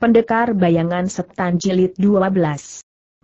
Pendekar Bayangan Setan Jilid 12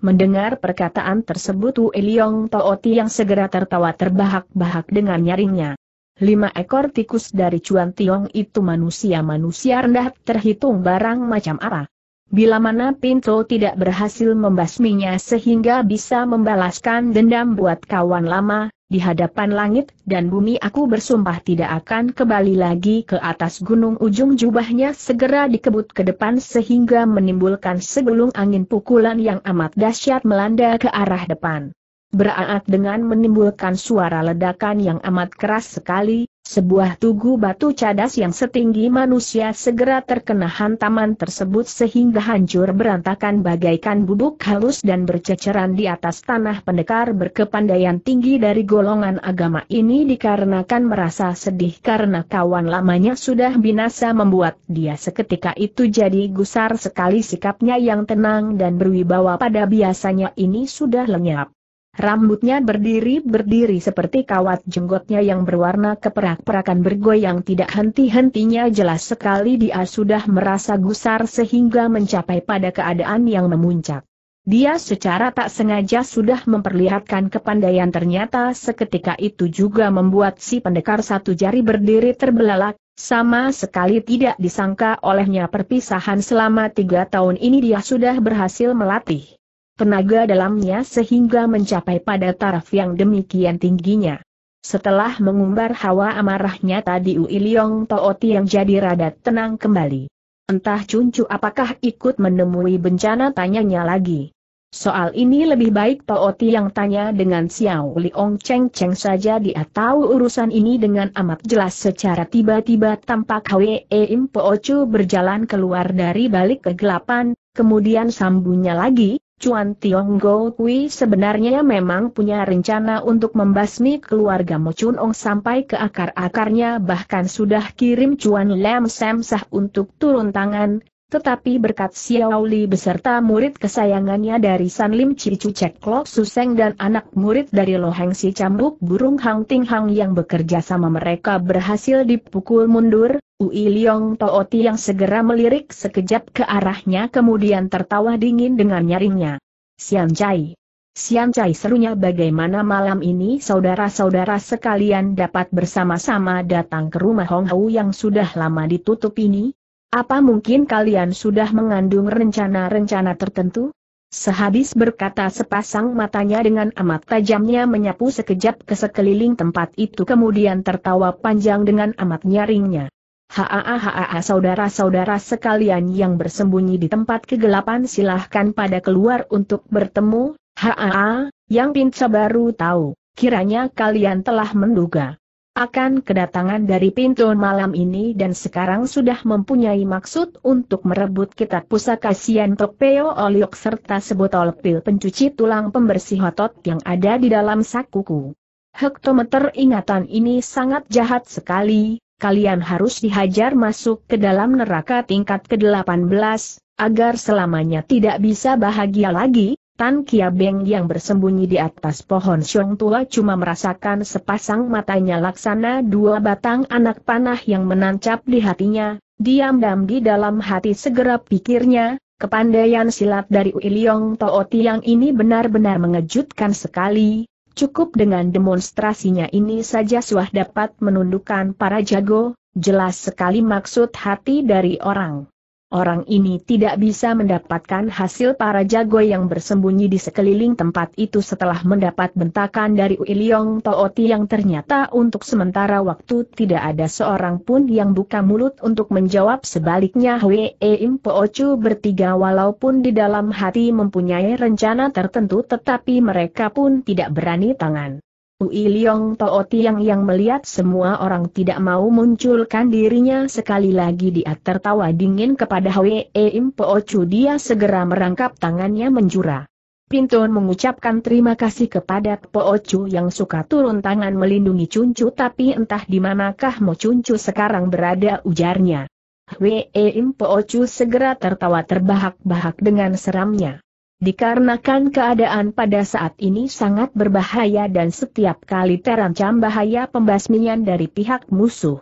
Mendengar perkataan tersebut Wu Eliong Tooti yang segera tertawa terbahak-bahak dengan nyaringnya. Lima ekor tikus dari Cuan Tiong itu manusia-manusia rendah terhitung barang macam apa. Bila mana Pinto tidak berhasil membasminya sehingga bisa membalaskan dendam buat kawan lama, di hadapan langit dan bumi aku bersumpah tidak akan kembali lagi ke atas gunung ujung jubahnya segera dikebut ke depan sehingga menimbulkan sebelum angin pukulan yang amat dahsyat melanda ke arah depan. Beraat dengan menimbulkan suara ledakan yang amat keras sekali, sebuah tugu batu cadas yang setinggi manusia segera terkena hantaman tersebut sehingga hancur berantakan bagaikan bubuk halus dan berceceran di atas tanah pendekar berkepandaian tinggi dari golongan agama ini dikarenakan merasa sedih karena kawan lamanya sudah binasa membuat dia seketika itu jadi gusar sekali sikapnya yang tenang dan berwibawa pada biasanya ini sudah lenyap. Rambutnya berdiri-berdiri seperti kawat jenggotnya yang berwarna keperak-perakan bergoyang tidak henti-hentinya jelas sekali dia sudah merasa gusar sehingga mencapai pada keadaan yang memuncak. Dia secara tak sengaja sudah memperlihatkan kepandaian ternyata seketika itu juga membuat si pendekar satu jari berdiri terbelalak, sama sekali tidak disangka olehnya perpisahan selama tiga tahun ini dia sudah berhasil melatih tenaga dalamnya sehingga mencapai pada taraf yang demikian tingginya. Setelah mengumbar hawa amarahnya tadi Ui Liong Tooti yang jadi rada tenang kembali. Entah Cuncu apakah ikut menemui bencana tanyanya lagi. Soal ini lebih baik Tooti yang tanya dengan Xiao Liong Cheng Cheng saja dia tahu urusan ini dengan amat jelas secara tiba-tiba tampak Hwe Im Poochu berjalan keluar dari balik kegelapan, kemudian sambungnya lagi, Cuan Tiong Go Kui sebenarnya memang punya rencana untuk membasmi keluarga Mo Chun Ong sampai ke akar-akarnya bahkan sudah kirim Cuan Lam Sam Sah untuk turun tangan, tetapi berkat Xiao Li beserta murid kesayangannya dari San Lim Cicu Cek Lok Suseng dan anak murid dari Lo Heng Si Cambuk Burung Hang Ting Hang yang bekerja sama mereka berhasil dipukul mundur, Ui Liong Tooti yang segera melirik sekejap ke arahnya kemudian tertawa dingin dengan nyaringnya. Sian Chai. Sian Chai serunya bagaimana malam ini saudara-saudara sekalian dapat bersama-sama datang ke rumah Hong Hou yang sudah lama ditutup ini? Apa mungkin kalian sudah mengandung rencana-rencana tertentu? Sehabis berkata sepasang matanya dengan amat tajamnya menyapu sekejap ke sekeliling tempat itu kemudian tertawa panjang dengan amat nyaringnya. Haa saudara-saudara sekalian yang bersembunyi di tempat kegelapan silahkan pada keluar untuk bertemu, haa, yang pinca baru tahu, kiranya kalian telah menduga akan kedatangan dari pintu malam ini dan sekarang sudah mempunyai maksud untuk merebut kitab pusaka Sian Tokpeo Oliok serta sebotol pil pencuci tulang pembersih otot yang ada di dalam sakuku. Hektometer ingatan ini sangat jahat sekali, kalian harus dihajar masuk ke dalam neraka tingkat ke-18, agar selamanya tidak bisa bahagia lagi, Tan Kia Beng yang bersembunyi di atas pohon siong tua cuma merasakan sepasang matanya laksana dua batang anak panah yang menancap di hatinya, diam-diam di dalam hati segera pikirnya, kepandaian silat dari Uiliong Tooti yang ini benar-benar mengejutkan sekali, Cukup dengan demonstrasinya ini saja suah dapat menundukkan para jago, jelas sekali maksud hati dari orang. Orang ini tidak bisa mendapatkan hasil para jago yang bersembunyi di sekeliling tempat itu setelah mendapat bentakan dari Uiliong Tooti yang ternyata untuk sementara waktu tidak ada seorang pun yang buka mulut untuk menjawab sebaliknya Hwe Im Poochu bertiga walaupun di dalam hati mempunyai rencana tertentu tetapi mereka pun tidak berani tangan. Ui Liong Tao Tiang yang melihat semua orang tidak mau munculkan dirinya sekali lagi dia tertawa dingin kepada Hwe Im Po Chu dia segera merangkap tangannya menjura. Pintun mengucapkan terima kasih kepada Po Chu yang suka turun tangan melindungi Cuncu tapi entah di manakah Mo Cuncu sekarang berada ujarnya. Hwe Im Po Chu segera tertawa terbahak-bahak dengan seramnya. Dikarenakan keadaan pada saat ini sangat berbahaya dan setiap kali terancam bahaya pembasmian dari pihak musuh.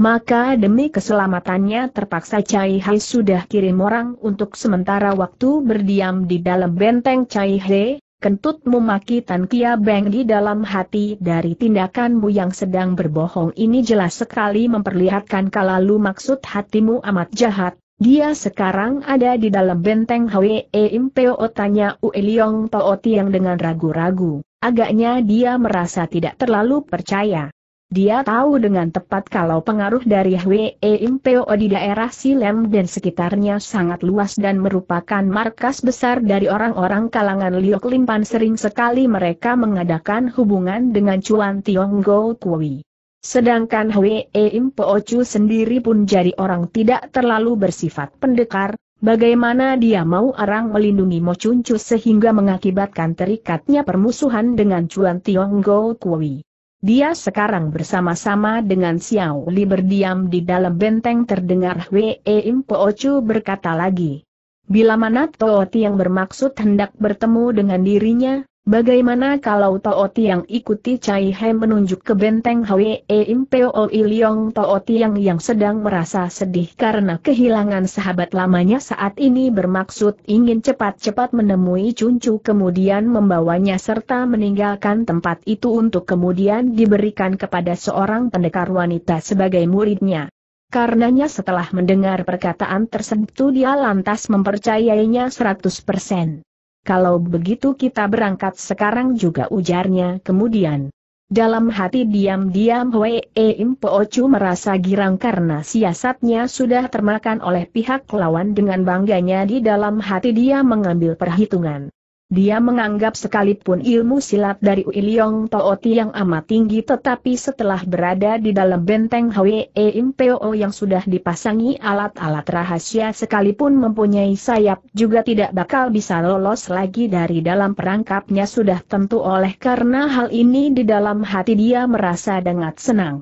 Maka demi keselamatannya terpaksa Cai Hai sudah kirim orang untuk sementara waktu berdiam di dalam benteng Cai Hai, kentut memaki Tan Kia Beng di dalam hati dari tindakanmu yang sedang berbohong ini jelas sekali memperlihatkan kalau maksud hatimu amat jahat. Dia sekarang ada di dalam benteng Hwe Impeo tanya Ue Liong Tooti yang dengan ragu-ragu. Agaknya dia merasa tidak terlalu percaya. Dia tahu dengan tepat kalau pengaruh dari Hwe Impeo di daerah Silem dan sekitarnya sangat luas dan merupakan markas besar dari orang-orang kalangan Liok Limpan sering sekali mereka mengadakan hubungan dengan Chuan Tiong Go Kui. Sedangkan Hwe Impeo Chu sendiri pun jadi orang tidak terlalu bersifat pendekar, bagaimana dia mau orang melindungi Mo Chun Chu sehingga mengakibatkan terikatnya permusuhan dengan Chuan Tiong Go Kui. Dia sekarang bersama-sama dengan Xiao Li berdiam di dalam benteng terdengar Wei Impo Chu berkata lagi. Bila mana Tooti yang bermaksud hendak bertemu dengan dirinya, Bagaimana kalau Tooti yang ikuti Cai He menunjuk ke benteng Hwe Impeo Iliong Tooti yang yang sedang merasa sedih karena kehilangan sahabat lamanya saat ini bermaksud ingin cepat-cepat menemui Cuncu kemudian membawanya serta meninggalkan tempat itu untuk kemudian diberikan kepada seorang pendekar wanita sebagai muridnya. Karenanya setelah mendengar perkataan tersebut dia lantas mempercayainya 100%. Kalau begitu kita berangkat sekarang juga ujarnya kemudian. Dalam hati diam-diam Hwee Impo Ochu merasa girang karena siasatnya sudah termakan oleh pihak lawan dengan bangganya di dalam hati dia mengambil perhitungan. Dia menganggap sekalipun ilmu silat dari Uiliong Tooti yang amat tinggi tetapi setelah berada di dalam benteng Hwe Impeo yang sudah dipasangi alat-alat rahasia sekalipun mempunyai sayap juga tidak bakal bisa lolos lagi dari dalam perangkapnya sudah tentu oleh karena hal ini di dalam hati dia merasa sangat senang.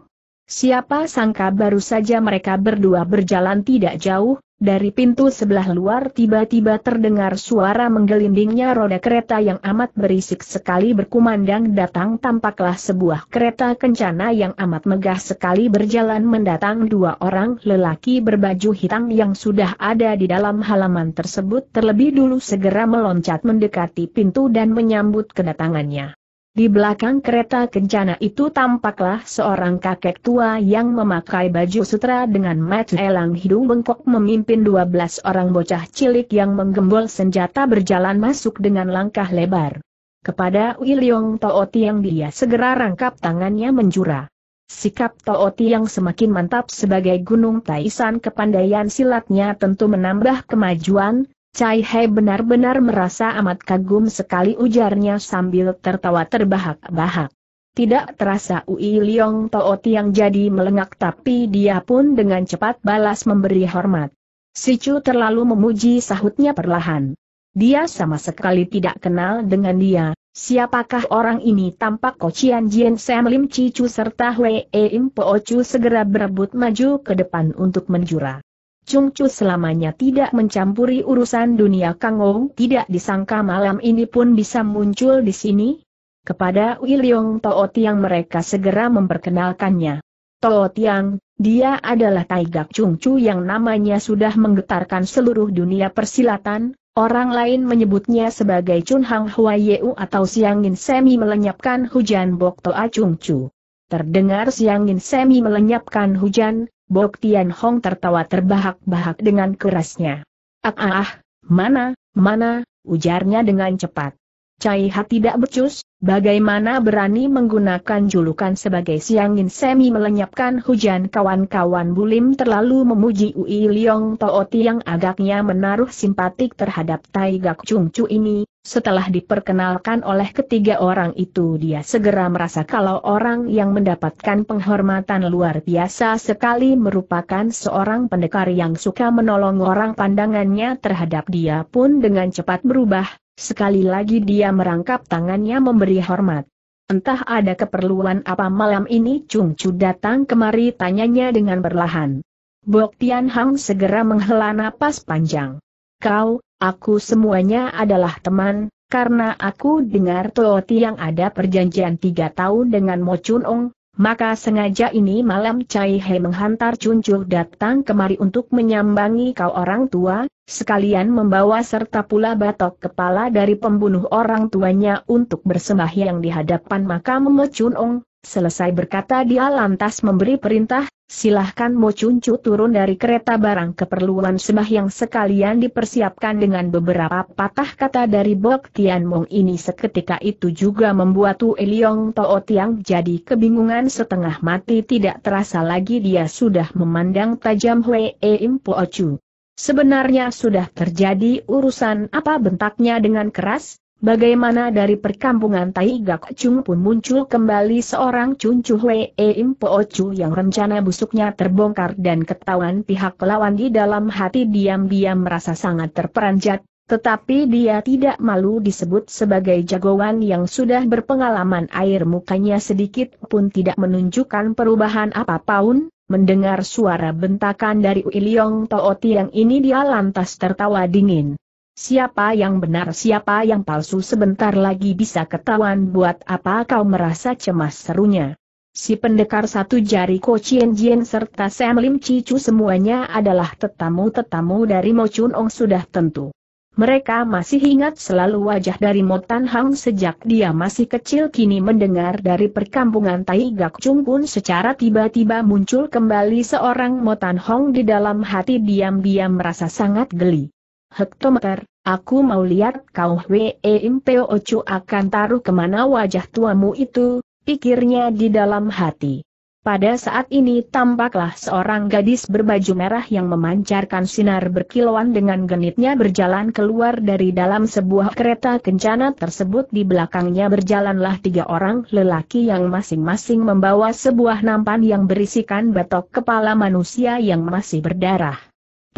Siapa sangka baru saja mereka berdua berjalan tidak jauh, dari pintu sebelah luar tiba-tiba terdengar suara menggelindingnya roda kereta yang amat berisik sekali berkumandang datang tampaklah sebuah kereta kencana yang amat megah sekali berjalan mendatang dua orang lelaki berbaju hitam yang sudah ada di dalam halaman tersebut terlebih dulu segera meloncat mendekati pintu dan menyambut kedatangannya. Di belakang kereta kencana itu tampaklah seorang kakek tua yang memakai baju sutra dengan mata elang hidung bengkok memimpin 12 orang bocah cilik yang menggembol senjata berjalan masuk dengan langkah lebar. Kepada Wiliong Tooti yang dia segera rangkap tangannya menjura. Sikap Tooti yang semakin mantap sebagai gunung taisan kepandaian silatnya tentu menambah kemajuan, Cai He benar-benar merasa amat kagum sekali ujarnya sambil tertawa terbahak-bahak. Tidak terasa Ui Liong Tooti yang jadi melengak tapi dia pun dengan cepat balas memberi hormat. Si Chu terlalu memuji sahutnya perlahan. Dia sama sekali tidak kenal dengan dia, siapakah orang ini tampak Kocian Jien Sam Lim Cicu serta Hwee Im Po Chu segera berebut maju ke depan untuk menjura. Chung Chu selamanya tidak mencampuri urusan dunia Kang Ong tidak disangka malam ini pun bisa muncul di sini. Kepada Wiliong Toh Tiang mereka segera memperkenalkannya. Toh Tiang, dia adalah Taigak Chung Chu yang namanya sudah menggetarkan seluruh dunia persilatan, orang lain menyebutnya sebagai Chun Hang Hua Yeu atau Siangin Semi melenyapkan hujan Bok Toa Chung Chu. Terdengar Siangin Semi melenyapkan hujan, Bok Tian Hong tertawa terbahak-bahak dengan kerasnya. Ah ah, ah mana, mana, ujarnya dengan cepat. Cai Ha tidak becus, bagaimana berani menggunakan julukan sebagai siangin semi melenyapkan hujan kawan-kawan bulim terlalu memuji Ui Liong Tooti yang agaknya menaruh simpatik terhadap Tai Gak Chung Chu ini, setelah diperkenalkan oleh ketiga orang itu dia segera merasa kalau orang yang mendapatkan penghormatan luar biasa sekali merupakan seorang pendekar yang suka menolong orang pandangannya terhadap dia pun dengan cepat berubah, sekali lagi dia merangkap tangannya memberi hormat. Entah ada keperluan apa malam ini Chung Chu datang kemari tanyanya dengan berlahan. Bok Tian Hang segera menghela napas panjang. Kau, Aku semuanya adalah teman, karena aku dengar Tooti yang ada perjanjian tiga tahun dengan Mo Chun Ong, Maka sengaja ini malam Cai He menghantar Cuncuh datang kemari untuk menyambangi kau orang tua, sekalian membawa serta pula batok kepala dari pembunuh orang tuanya untuk bersembahyang di hadapan makam Mecunong. Selesai berkata dia lantas memberi perintah, silahkan Mo Cuncu turun dari kereta barang keperluan sembahyang sekalian dipersiapkan dengan beberapa patah kata dari Bok Tian Mong ini seketika itu juga membuat Tu Eliong Tao Tiang jadi kebingungan setengah mati tidak terasa lagi dia sudah memandang tajam Hwee Im Po Chu. Sebenarnya sudah terjadi urusan apa bentaknya dengan keras, Bagaimana dari perkampungan Tai Gak Chung pun muncul kembali seorang Chun Chu Hwee Im Po Chu yang rencana busuknya terbongkar dan ketahuan pihak lawan di dalam hati diam-diam merasa sangat terperanjat, tetapi dia tidak malu disebut sebagai jagoan yang sudah berpengalaman. Air mukanya sedikit pun tidak menunjukkan perubahan apa pun, mendengar suara bentakan dari Uiliong Tooti yang ini dia lantas tertawa dingin. Siapa yang benar siapa yang palsu sebentar lagi bisa ketahuan buat apa kau merasa cemas serunya. Si pendekar satu jari Ko Chien Jien serta Sam Lim Cicu semuanya adalah tetamu-tetamu dari Mo Chun Ong sudah tentu. Mereka masih ingat selalu wajah dari Mo Tan Hang sejak dia masih kecil kini mendengar dari perkampungan Tai Gak Chung pun secara tiba-tiba muncul kembali seorang Mo Tan Hong di dalam hati diam-diam merasa sangat geli hektometer, aku mau lihat kau Hwee Impeo Ocu akan taruh ke mana wajah tuamu itu, pikirnya di dalam hati. Pada saat ini tampaklah seorang gadis berbaju merah yang memancarkan sinar berkilauan dengan genitnya berjalan keluar dari dalam sebuah kereta kencana tersebut di belakangnya berjalanlah tiga orang lelaki yang masing-masing membawa sebuah nampan yang berisikan batok kepala manusia yang masih berdarah.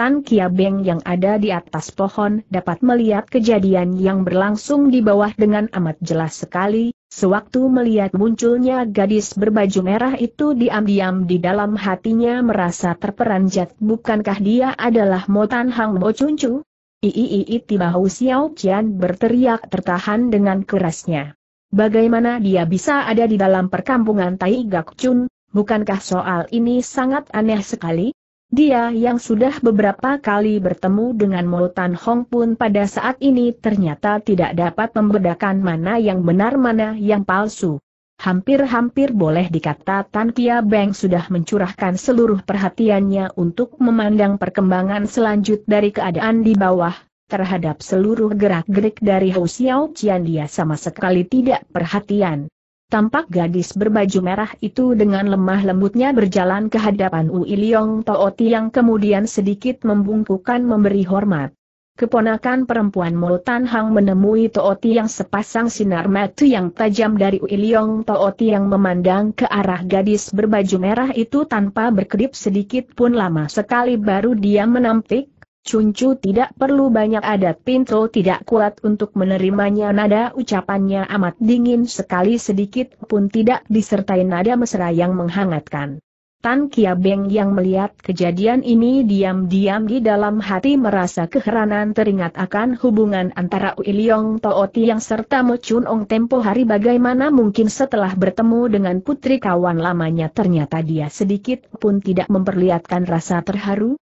Tan Kia Beng yang ada di atas pohon dapat melihat kejadian yang berlangsung di bawah dengan amat jelas sekali, sewaktu melihat munculnya gadis berbaju merah itu diam-diam di dalam hatinya merasa terperanjat bukankah dia adalah Motan Hang Mo Chuncu? Ii tiba Xiao Qian berteriak tertahan dengan kerasnya. Bagaimana dia bisa ada di dalam perkampungan Tai Gak Chun? Bukankah soal ini sangat aneh sekali? Dia yang sudah beberapa kali bertemu dengan Tan Hong pun pada saat ini ternyata tidak dapat membedakan mana yang benar mana yang palsu. Hampir-hampir boleh dikata Tan Kia Beng sudah mencurahkan seluruh perhatiannya untuk memandang perkembangan selanjut dari keadaan di bawah, terhadap seluruh gerak-gerik dari Hou Xiao Qian dia sama sekali tidak perhatian. Tampak gadis berbaju merah itu dengan lemah lembutnya berjalan ke hadapan Ui Liong Tooti yang kemudian sedikit membungkukan memberi hormat. Keponakan perempuan Multan Hang menemui Tooti yang sepasang sinar mata yang tajam dari Ui Liong Tooti yang memandang ke arah gadis berbaju merah itu tanpa berkedip sedikit pun lama sekali baru dia menampik, Cuncu tidak perlu banyak adat. Pintu tidak kuat untuk menerimanya. Nada ucapannya amat dingin sekali. Sedikit pun tidak disertai nada mesra yang menghangatkan. Tan Kia Beng yang melihat kejadian ini diam-diam di dalam hati merasa keheranan. Teringat akan hubungan antara Uiliong Tooti yang serta Mo Chun Ong tempo hari. Bagaimana mungkin setelah bertemu dengan putri kawan lamanya ternyata dia sedikit pun tidak memperlihatkan rasa terharu,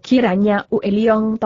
Kiranya Ue Liong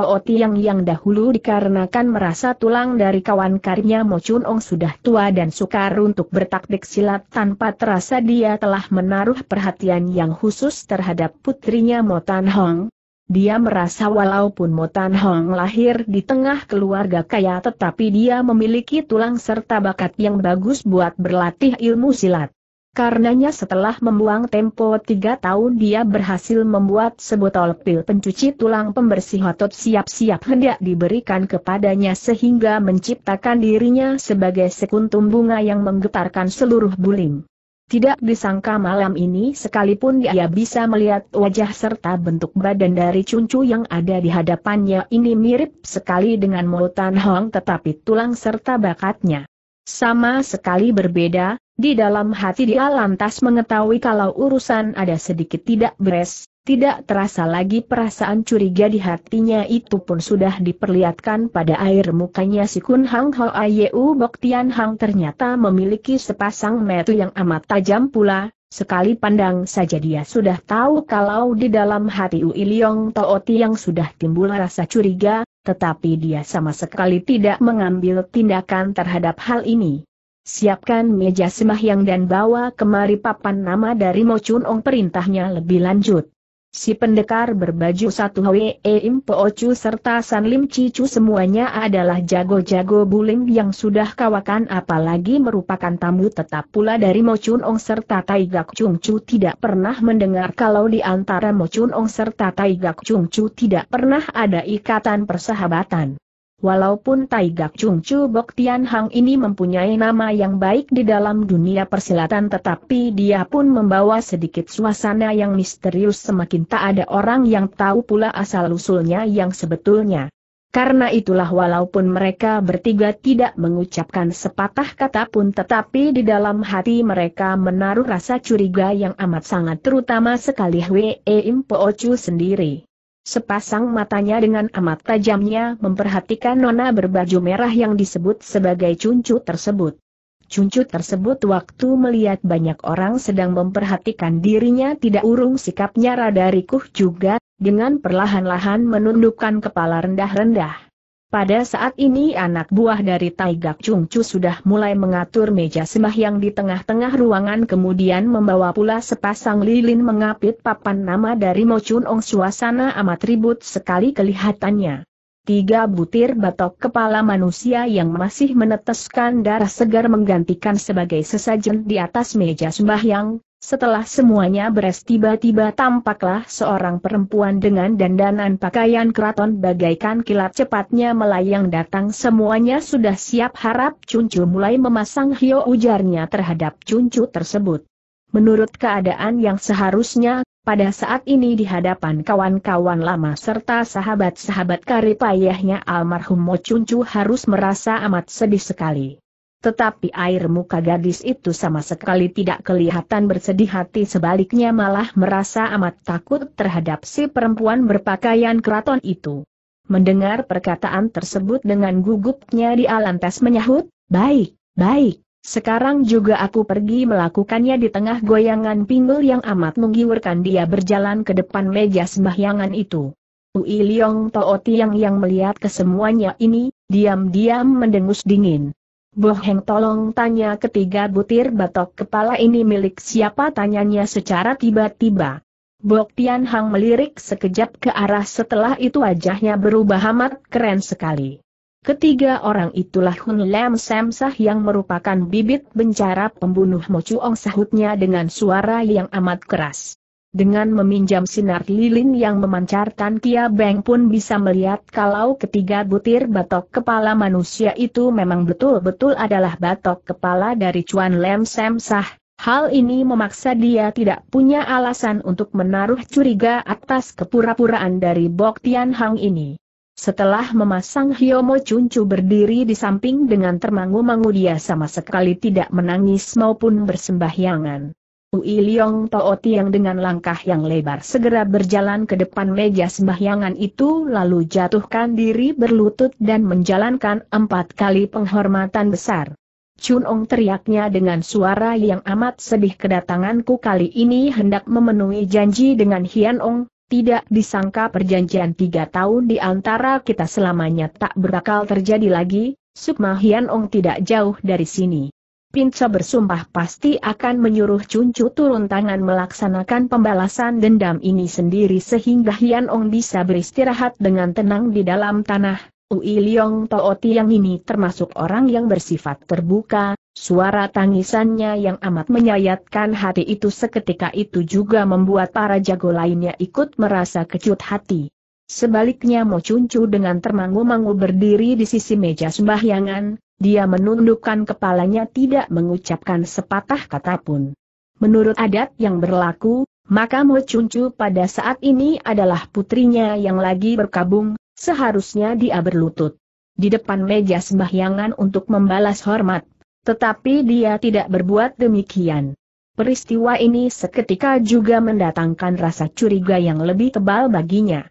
yang dahulu dikarenakan merasa tulang dari kawan karibnya Mo Chun Ong sudah tua dan sukar untuk bertaktik silat tanpa terasa dia telah menaruh perhatian yang khusus terhadap putrinya Mo Tan Hong. Dia merasa walaupun Mo Tan Hong lahir di tengah keluarga kaya tetapi dia memiliki tulang serta bakat yang bagus buat berlatih ilmu silat. Karenanya setelah membuang tempo tiga tahun dia berhasil membuat sebotol pil pencuci tulang pembersih otot siap-siap hendak diberikan kepadanya sehingga menciptakan dirinya sebagai sekuntum bunga yang menggetarkan seluruh bulim. Tidak disangka malam ini sekalipun dia bisa melihat wajah serta bentuk badan dari cuncu yang ada di hadapannya ini mirip sekali dengan Mulutan Hong tetapi tulang serta bakatnya sama sekali berbeda, di dalam hati dia lantas mengetahui kalau urusan ada sedikit tidak beres, tidak terasa lagi perasaan curiga di hatinya itu pun sudah diperlihatkan pada air mukanya si Kun Hang Ho Ayu Bok Tian Hang ternyata memiliki sepasang metu yang amat tajam pula, Sekali pandang saja dia sudah tahu kalau di dalam hati Ui Liong Tooti yang sudah timbul rasa curiga, tetapi dia sama sekali tidak mengambil tindakan terhadap hal ini. Siapkan meja sembahyang dan bawa kemari papan nama dari Mo Chun Ong perintahnya lebih lanjut. Si pendekar berbaju satu Hwe Im Poocu serta San Lim Cicu semuanya adalah jago-jago bulim yang sudah kawakan apalagi merupakan tamu tetap pula dari Mo Chun Ong serta Tai Gak Chung Chu tidak pernah mendengar kalau di antara Mo Chun Ong serta Tai Gak Chung Chu tidak pernah ada ikatan persahabatan. Walaupun Tai Gak Chung Chu Bok Tian Hang ini mempunyai nama yang baik di dalam dunia persilatan tetapi dia pun membawa sedikit suasana yang misterius semakin tak ada orang yang tahu pula asal-usulnya yang sebetulnya. Karena itulah walaupun mereka bertiga tidak mengucapkan sepatah kata pun tetapi di dalam hati mereka menaruh rasa curiga yang amat sangat terutama sekali Hwe Im Po Chu sendiri. Sepasang matanya dengan amat tajamnya memperhatikan nona berbaju merah yang disebut sebagai cuncu tersebut. Cuncu tersebut waktu melihat banyak orang sedang memperhatikan dirinya tidak urung sikapnya rada rikuh juga, dengan perlahan-lahan menundukkan kepala rendah-rendah. Pada saat ini anak buah dari Taigak Chungcu sudah mulai mengatur meja sembahyang di tengah-tengah ruangan kemudian membawa pula sepasang lilin mengapit papan nama dari Mo Chun Ong suasana amat ribut sekali kelihatannya. Tiga butir batok kepala manusia yang masih meneteskan darah segar menggantikan sebagai sesajen di atas meja sembahyang, setelah semuanya beres tiba-tiba tampaklah seorang perempuan dengan dandanan pakaian keraton bagaikan kilat cepatnya melayang datang semuanya sudah siap harap Cuncu mulai memasang hio ujarnya terhadap Cuncu tersebut. Menurut keadaan yang seharusnya, pada saat ini di hadapan kawan-kawan lama serta sahabat-sahabat karipayahnya almarhum Mo Cuncu harus merasa amat sedih sekali. Tetapi air muka gadis itu sama sekali tidak kelihatan bersedih hati sebaliknya malah merasa amat takut terhadap si perempuan berpakaian keraton itu. Mendengar perkataan tersebut dengan gugupnya dia lantas menyahut, baik, baik, sekarang juga aku pergi melakukannya di tengah goyangan pinggul yang amat menggiurkan dia berjalan ke depan meja sembahyangan itu. Ui Liong Tao Tiang yang melihat kesemuanya ini, diam-diam mendengus dingin. Boheng tolong tanya ketiga butir batok kepala ini milik siapa tanyanya secara tiba-tiba. Bok Tian Hang melirik sekejap ke arah setelah itu wajahnya berubah amat keren sekali. Ketiga orang itulah Hun Lam Sam Sah yang merupakan bibit bencana pembunuh Mo Chuong sahutnya dengan suara yang amat keras. Dengan meminjam sinar lilin yang memancarkan Kia Beng pun bisa melihat kalau ketiga butir batok kepala manusia itu memang betul-betul adalah batok kepala dari Chuan Lem Sam Sah. Hal ini memaksa dia tidak punya alasan untuk menaruh curiga atas kepura-puraan dari Bok Tian Hang ini. Setelah memasang Hiomo Cuncu berdiri di samping dengan termangu-mangu dia sama sekali tidak menangis maupun bersembahyangan. Ui Liong Tooti yang dengan langkah yang lebar segera berjalan ke depan meja sembahyangan itu lalu jatuhkan diri berlutut dan menjalankan empat kali penghormatan besar. Chun Ong teriaknya dengan suara yang amat sedih kedatanganku kali ini hendak memenuhi janji dengan Hian Ong, tidak disangka perjanjian tiga tahun di antara kita selamanya tak berakal terjadi lagi, Sukma Hian Ong tidak jauh dari sini. Pinca bersumpah pasti akan menyuruh Cuncu turun tangan melaksanakan pembalasan dendam ini sendiri sehingga Hian Ong bisa beristirahat dengan tenang di dalam tanah. Ui Liong Tooti yang ini termasuk orang yang bersifat terbuka, suara tangisannya yang amat menyayatkan hati itu seketika itu juga membuat para jago lainnya ikut merasa kecut hati. Sebaliknya Mo Cuncu dengan termangu-mangu berdiri di sisi meja sembahyangan, dia menundukkan kepalanya tidak mengucapkan sepatah kata pun. Menurut adat yang berlaku, maka Mo Chuncu pada saat ini adalah putrinya yang lagi berkabung, seharusnya dia berlutut di depan meja sembahyangan untuk membalas hormat. Tetapi dia tidak berbuat demikian. Peristiwa ini seketika juga mendatangkan rasa curiga yang lebih tebal baginya.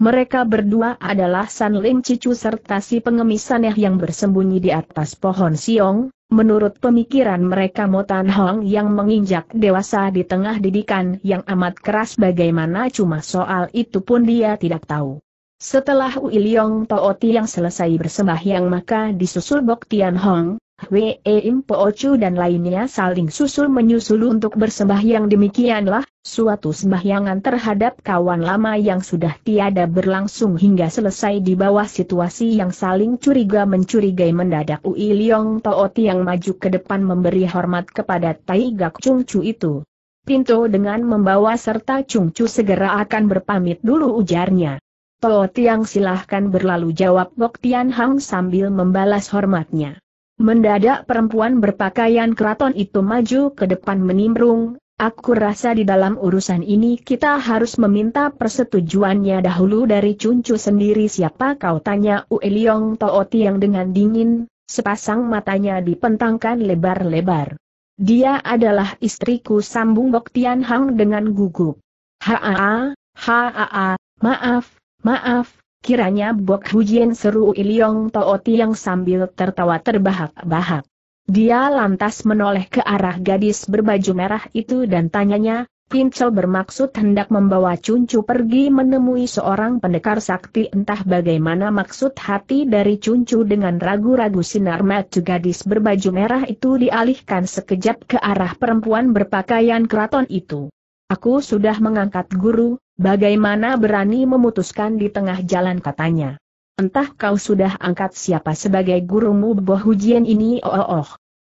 Mereka berdua adalah San Ling Cicu serta si pengemis aneh yang bersembunyi di atas pohon siong, menurut pemikiran mereka Motan Hong yang menginjak dewasa di tengah didikan yang amat keras bagaimana cuma soal itu pun dia tidak tahu. Setelah Ui Leong Tooti yang selesai bersembahyang maka disusul Bok Tian Hong, Wei Im Chu dan lainnya saling susul menyusul untuk bersembahyang demikianlah, suatu sembahyangan terhadap kawan lama yang sudah tiada berlangsung hingga selesai di bawah situasi yang saling curiga mencurigai mendadak Ui Leong Tooti yang maju ke depan memberi hormat kepada Tai Gak Chung Chu itu. Pinto dengan membawa serta Chung Chu segera akan berpamit dulu ujarnya. To Tiang silahkan berlalu jawab Bok Tian Hang sambil membalas hormatnya. Mendadak perempuan berpakaian keraton itu maju ke depan menimbrung, aku rasa di dalam urusan ini kita harus meminta persetujuannya dahulu dari Cuncu sendiri siapa kau tanya Ue Leong Tooti yang dengan dingin, sepasang matanya dipentangkan lebar-lebar. Dia adalah istriku sambung Bok Tian Hang dengan gugup. Haa, haa, maaf, maaf, Kiranya Bok Hujian seru Iliong Tooti yang sambil tertawa terbahak-bahak. Dia lantas menoleh ke arah gadis berbaju merah itu dan tanyanya, Pincel bermaksud hendak membawa Cuncu pergi menemui seorang pendekar sakti entah bagaimana maksud hati dari Cuncu dengan ragu-ragu sinar mata gadis berbaju merah itu dialihkan sekejap ke arah perempuan berpakaian keraton itu. Aku sudah mengangkat guru, bagaimana berani memutuskan di tengah jalan katanya. Entah kau sudah angkat siapa sebagai gurumu boh ujian ini oh, oh oh.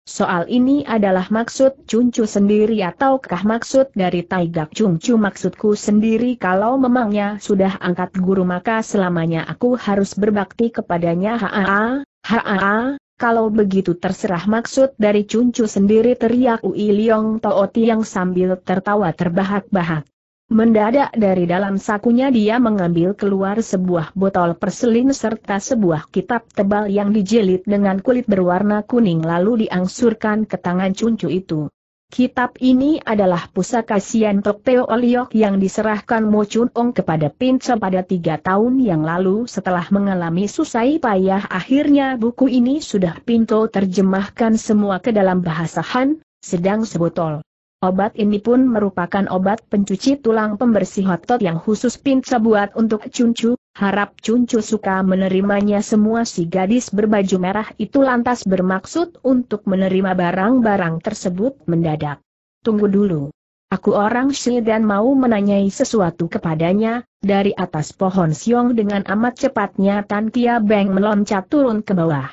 Soal ini adalah maksud Cuncu sendiri ataukah maksud dari Taigak Cuncu maksudku sendiri kalau memangnya sudah angkat guru maka selamanya aku harus berbakti kepadanya haa, haa, kalau begitu terserah maksud dari Cuncu sendiri teriak Ui Liong Tooti yang sambil tertawa terbahak-bahak. Mendadak dari dalam sakunya dia mengambil keluar sebuah botol perselin serta sebuah kitab tebal yang dijilid dengan kulit berwarna kuning lalu diangsurkan ke tangan Cuncu itu. Kitab ini adalah pusaka Sian Tok Teo Oliok yang diserahkan Mo Chun Ong kepada Pince pada tiga tahun yang lalu setelah mengalami susah payah akhirnya buku ini sudah Pinto terjemahkan semua ke dalam bahasa Han, sedang sebotol. Obat ini pun merupakan obat pencuci tulang pembersih otot yang khusus Pinca buat untuk Cuncu, harap Cuncu suka menerimanya semua si gadis berbaju merah itu lantas bermaksud untuk menerima barang-barang tersebut mendadak. Tunggu dulu. Aku orang Shi dan mau menanyai sesuatu kepadanya, dari atas pohon siong dengan amat cepatnya Tan Kia Beng meloncat turun ke bawah.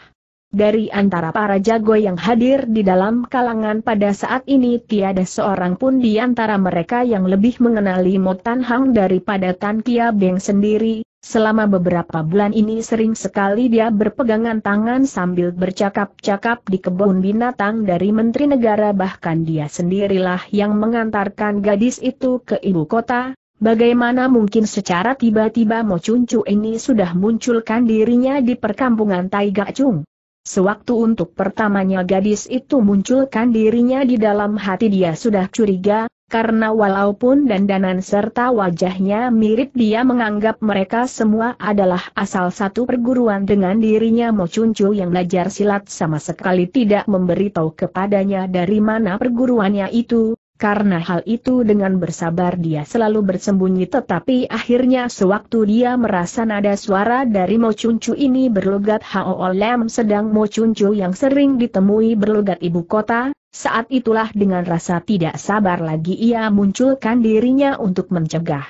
Dari antara para jago yang hadir di dalam kalangan pada saat ini tiada seorang pun di antara mereka yang lebih mengenali Mo Tan Hang daripada Tan Kia Beng sendiri, selama beberapa bulan ini sering sekali dia berpegangan tangan sambil bercakap-cakap di kebun binatang dari Menteri Negara. Bahkan dia sendirilah yang mengantarkan gadis itu ke ibu kota, Bagaimana mungkin secara tiba-tiba Mo Chuncu ini sudah munculkan dirinya di perkampungan Taiga Chung? Sewaktu untuk pertamanya gadis itu munculkan dirinya di dalam hati dia sudah curiga, karena walaupun dandanan serta wajahnya mirip dia menganggap mereka semua adalah asal satu perguruan dengan dirinya Mo Chuncu yang belajar silat sama sekali tidak memberitahu kepadanya dari mana perguruannya itu, karena hal itu dengan bersabar dia selalu bersembunyi tetapi akhirnya sewaktu dia merasa nada suara dari Mo Chuncu ini berlogat Hao Lem sedang Mo Chuncu yang sering ditemui berlogat ibu kota, saat itulah dengan rasa tidak sabar lagi ia munculkan dirinya untuk mencegah.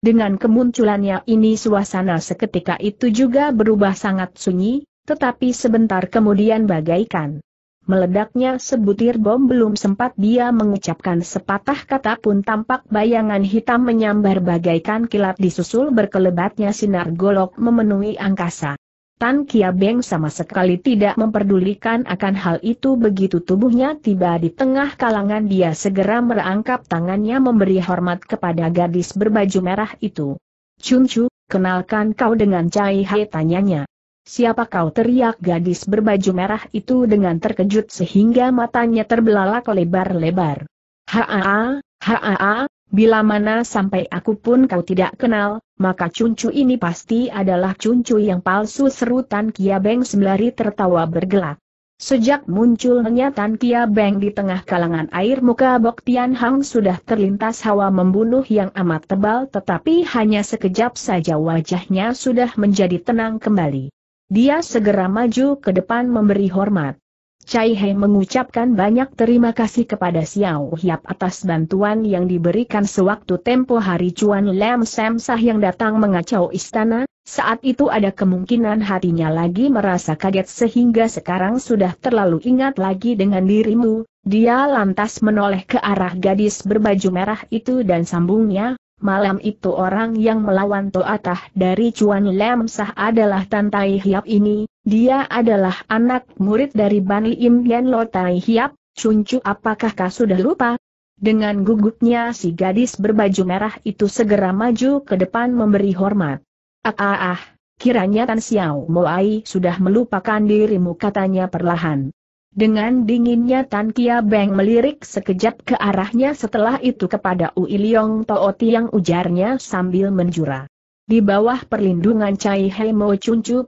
Dengan kemunculannya ini suasana seketika itu juga berubah sangat sunyi, tetapi sebentar kemudian bagaikan Meledaknya sebutir bom belum sempat dia mengucapkan sepatah kata pun tampak bayangan hitam menyambar bagaikan kilat disusul berkelebatnya sinar golok memenuhi angkasa. Tan Kia Beng sama sekali tidak memperdulikan akan hal itu begitu tubuhnya tiba di tengah kalangan dia segera merangkap tangannya memberi hormat kepada gadis berbaju merah itu. Chuncu, kenalkan kau dengan Cai Hai tanyanya. Siapa kau teriak gadis berbaju merah itu dengan terkejut sehingga matanya terbelalak lebar-lebar. Haa, haa, Bila mana sampai aku pun kau tidak kenal, maka cuncu ini pasti adalah cuncu yang palsu serutan Kia Beng sembari tertawa bergelak. Sejak munculnya Tan Kia Beng di tengah kalangan air muka Bok Tian Hang sudah terlintas hawa membunuh yang amat tebal tetapi hanya sekejap saja wajahnya sudah menjadi tenang kembali. Dia segera maju ke depan memberi hormat. Cai He mengucapkan banyak terima kasih kepada Xiao Hiap atas bantuan yang diberikan sewaktu tempo hari Cuan Lam Sam Sah yang datang mengacau istana, saat itu ada kemungkinan hatinya lagi merasa kaget sehingga sekarang sudah terlalu ingat lagi dengan dirimu, dia lantas menoleh ke arah gadis berbaju merah itu dan sambungnya, malam itu orang yang melawan Toatah dari Cuan Lam Sah adalah Tantai Hiap ini, dia adalah anak murid dari Bani Im Yen Lo Tai Hiap, Cuncu apakah kau sudah lupa? Dengan gugupnya si gadis berbaju merah itu segera maju ke depan memberi hormat. Ah ah ah, kiranya Tan Xiao Moai sudah melupakan dirimu katanya perlahan. Dengan dinginnya Tan Kia Beng melirik sekejap ke arahnya setelah itu kepada Ui Liong Tooti yang ujarnya sambil menjura. Di bawah perlindungan Cai He Mo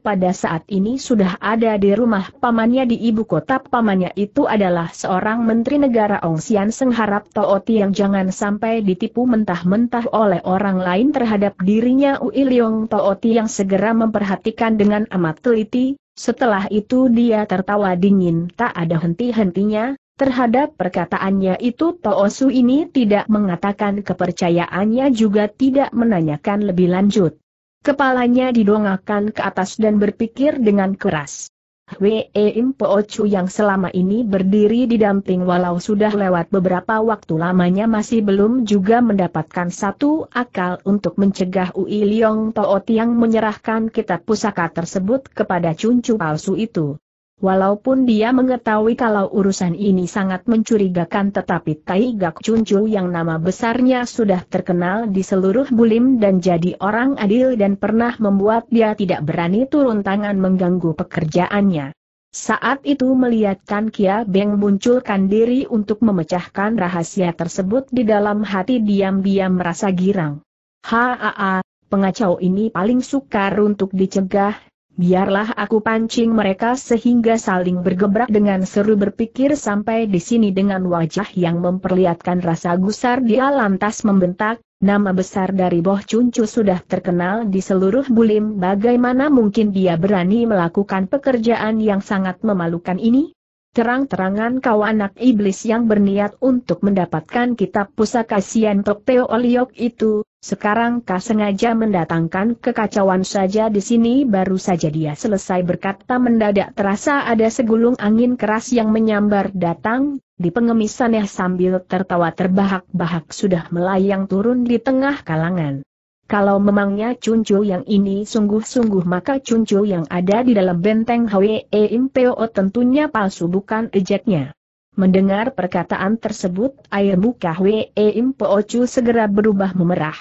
pada saat ini sudah ada di rumah pamannya di ibu kota. Pamannya itu adalah seorang menteri negara Ong Sian Seng. Harap Tooti yang jangan sampai ditipu mentah-mentah oleh orang lain terhadap dirinya. Ui Leong Tooti yang segera memperhatikan dengan amat teliti, setelah itu dia tertawa dingin tak ada henti-hentinya, Terhadap perkataannya itu Toosu ini tidak mengatakan kepercayaannya juga tidak menanyakan lebih lanjut. Kepalanya didongakkan ke atas dan berpikir dengan keras. Hwee Im Poochu yang selama ini berdiri di damping walau sudah lewat beberapa waktu lamanya masih belum juga mendapatkan satu akal untuk mencegah Ui Liong Toot yang menyerahkan kitab pusaka tersebut kepada cuncu palsu itu. Walaupun dia mengetahui kalau urusan ini sangat mencurigakan tetapi Tai Gak Chuncu yang nama besarnya sudah terkenal di seluruh bulim dan jadi orang adil dan pernah membuat dia tidak berani turun tangan mengganggu pekerjaannya. Saat itu melihat Tan Kia Beng munculkan diri untuk memecahkan rahasia tersebut di dalam hati diam-diam merasa girang. Haa, pengacau ini paling sukar untuk dicegah, biarlah aku pancing mereka sehingga saling bergebrak dengan seru berpikir sampai di sini dengan wajah yang memperlihatkan rasa gusar dia lantas membentak, nama besar dari Boh Cuncu sudah terkenal di seluruh bulim bagaimana mungkin dia berani melakukan pekerjaan yang sangat memalukan ini? Terang-terangan kau anak iblis yang berniat untuk mendapatkan kitab pusaka Sian Tok Teo Oliok itu, sekarang kau sengaja mendatangkan kekacauan saja di sini baru saja dia selesai berkata mendadak terasa ada segulung angin keras yang menyambar datang, di pengemisannya sambil tertawa terbahak-bahak sudah melayang turun di tengah kalangan. Kalau memangnya Cuncu yang ini sungguh-sungguh maka Cuncu yang ada di dalam benteng Hwe Impeo tentunya palsu bukan ejeknya. Mendengar perkataan tersebut, air muka Hwe Impo Chu segera berubah memerah.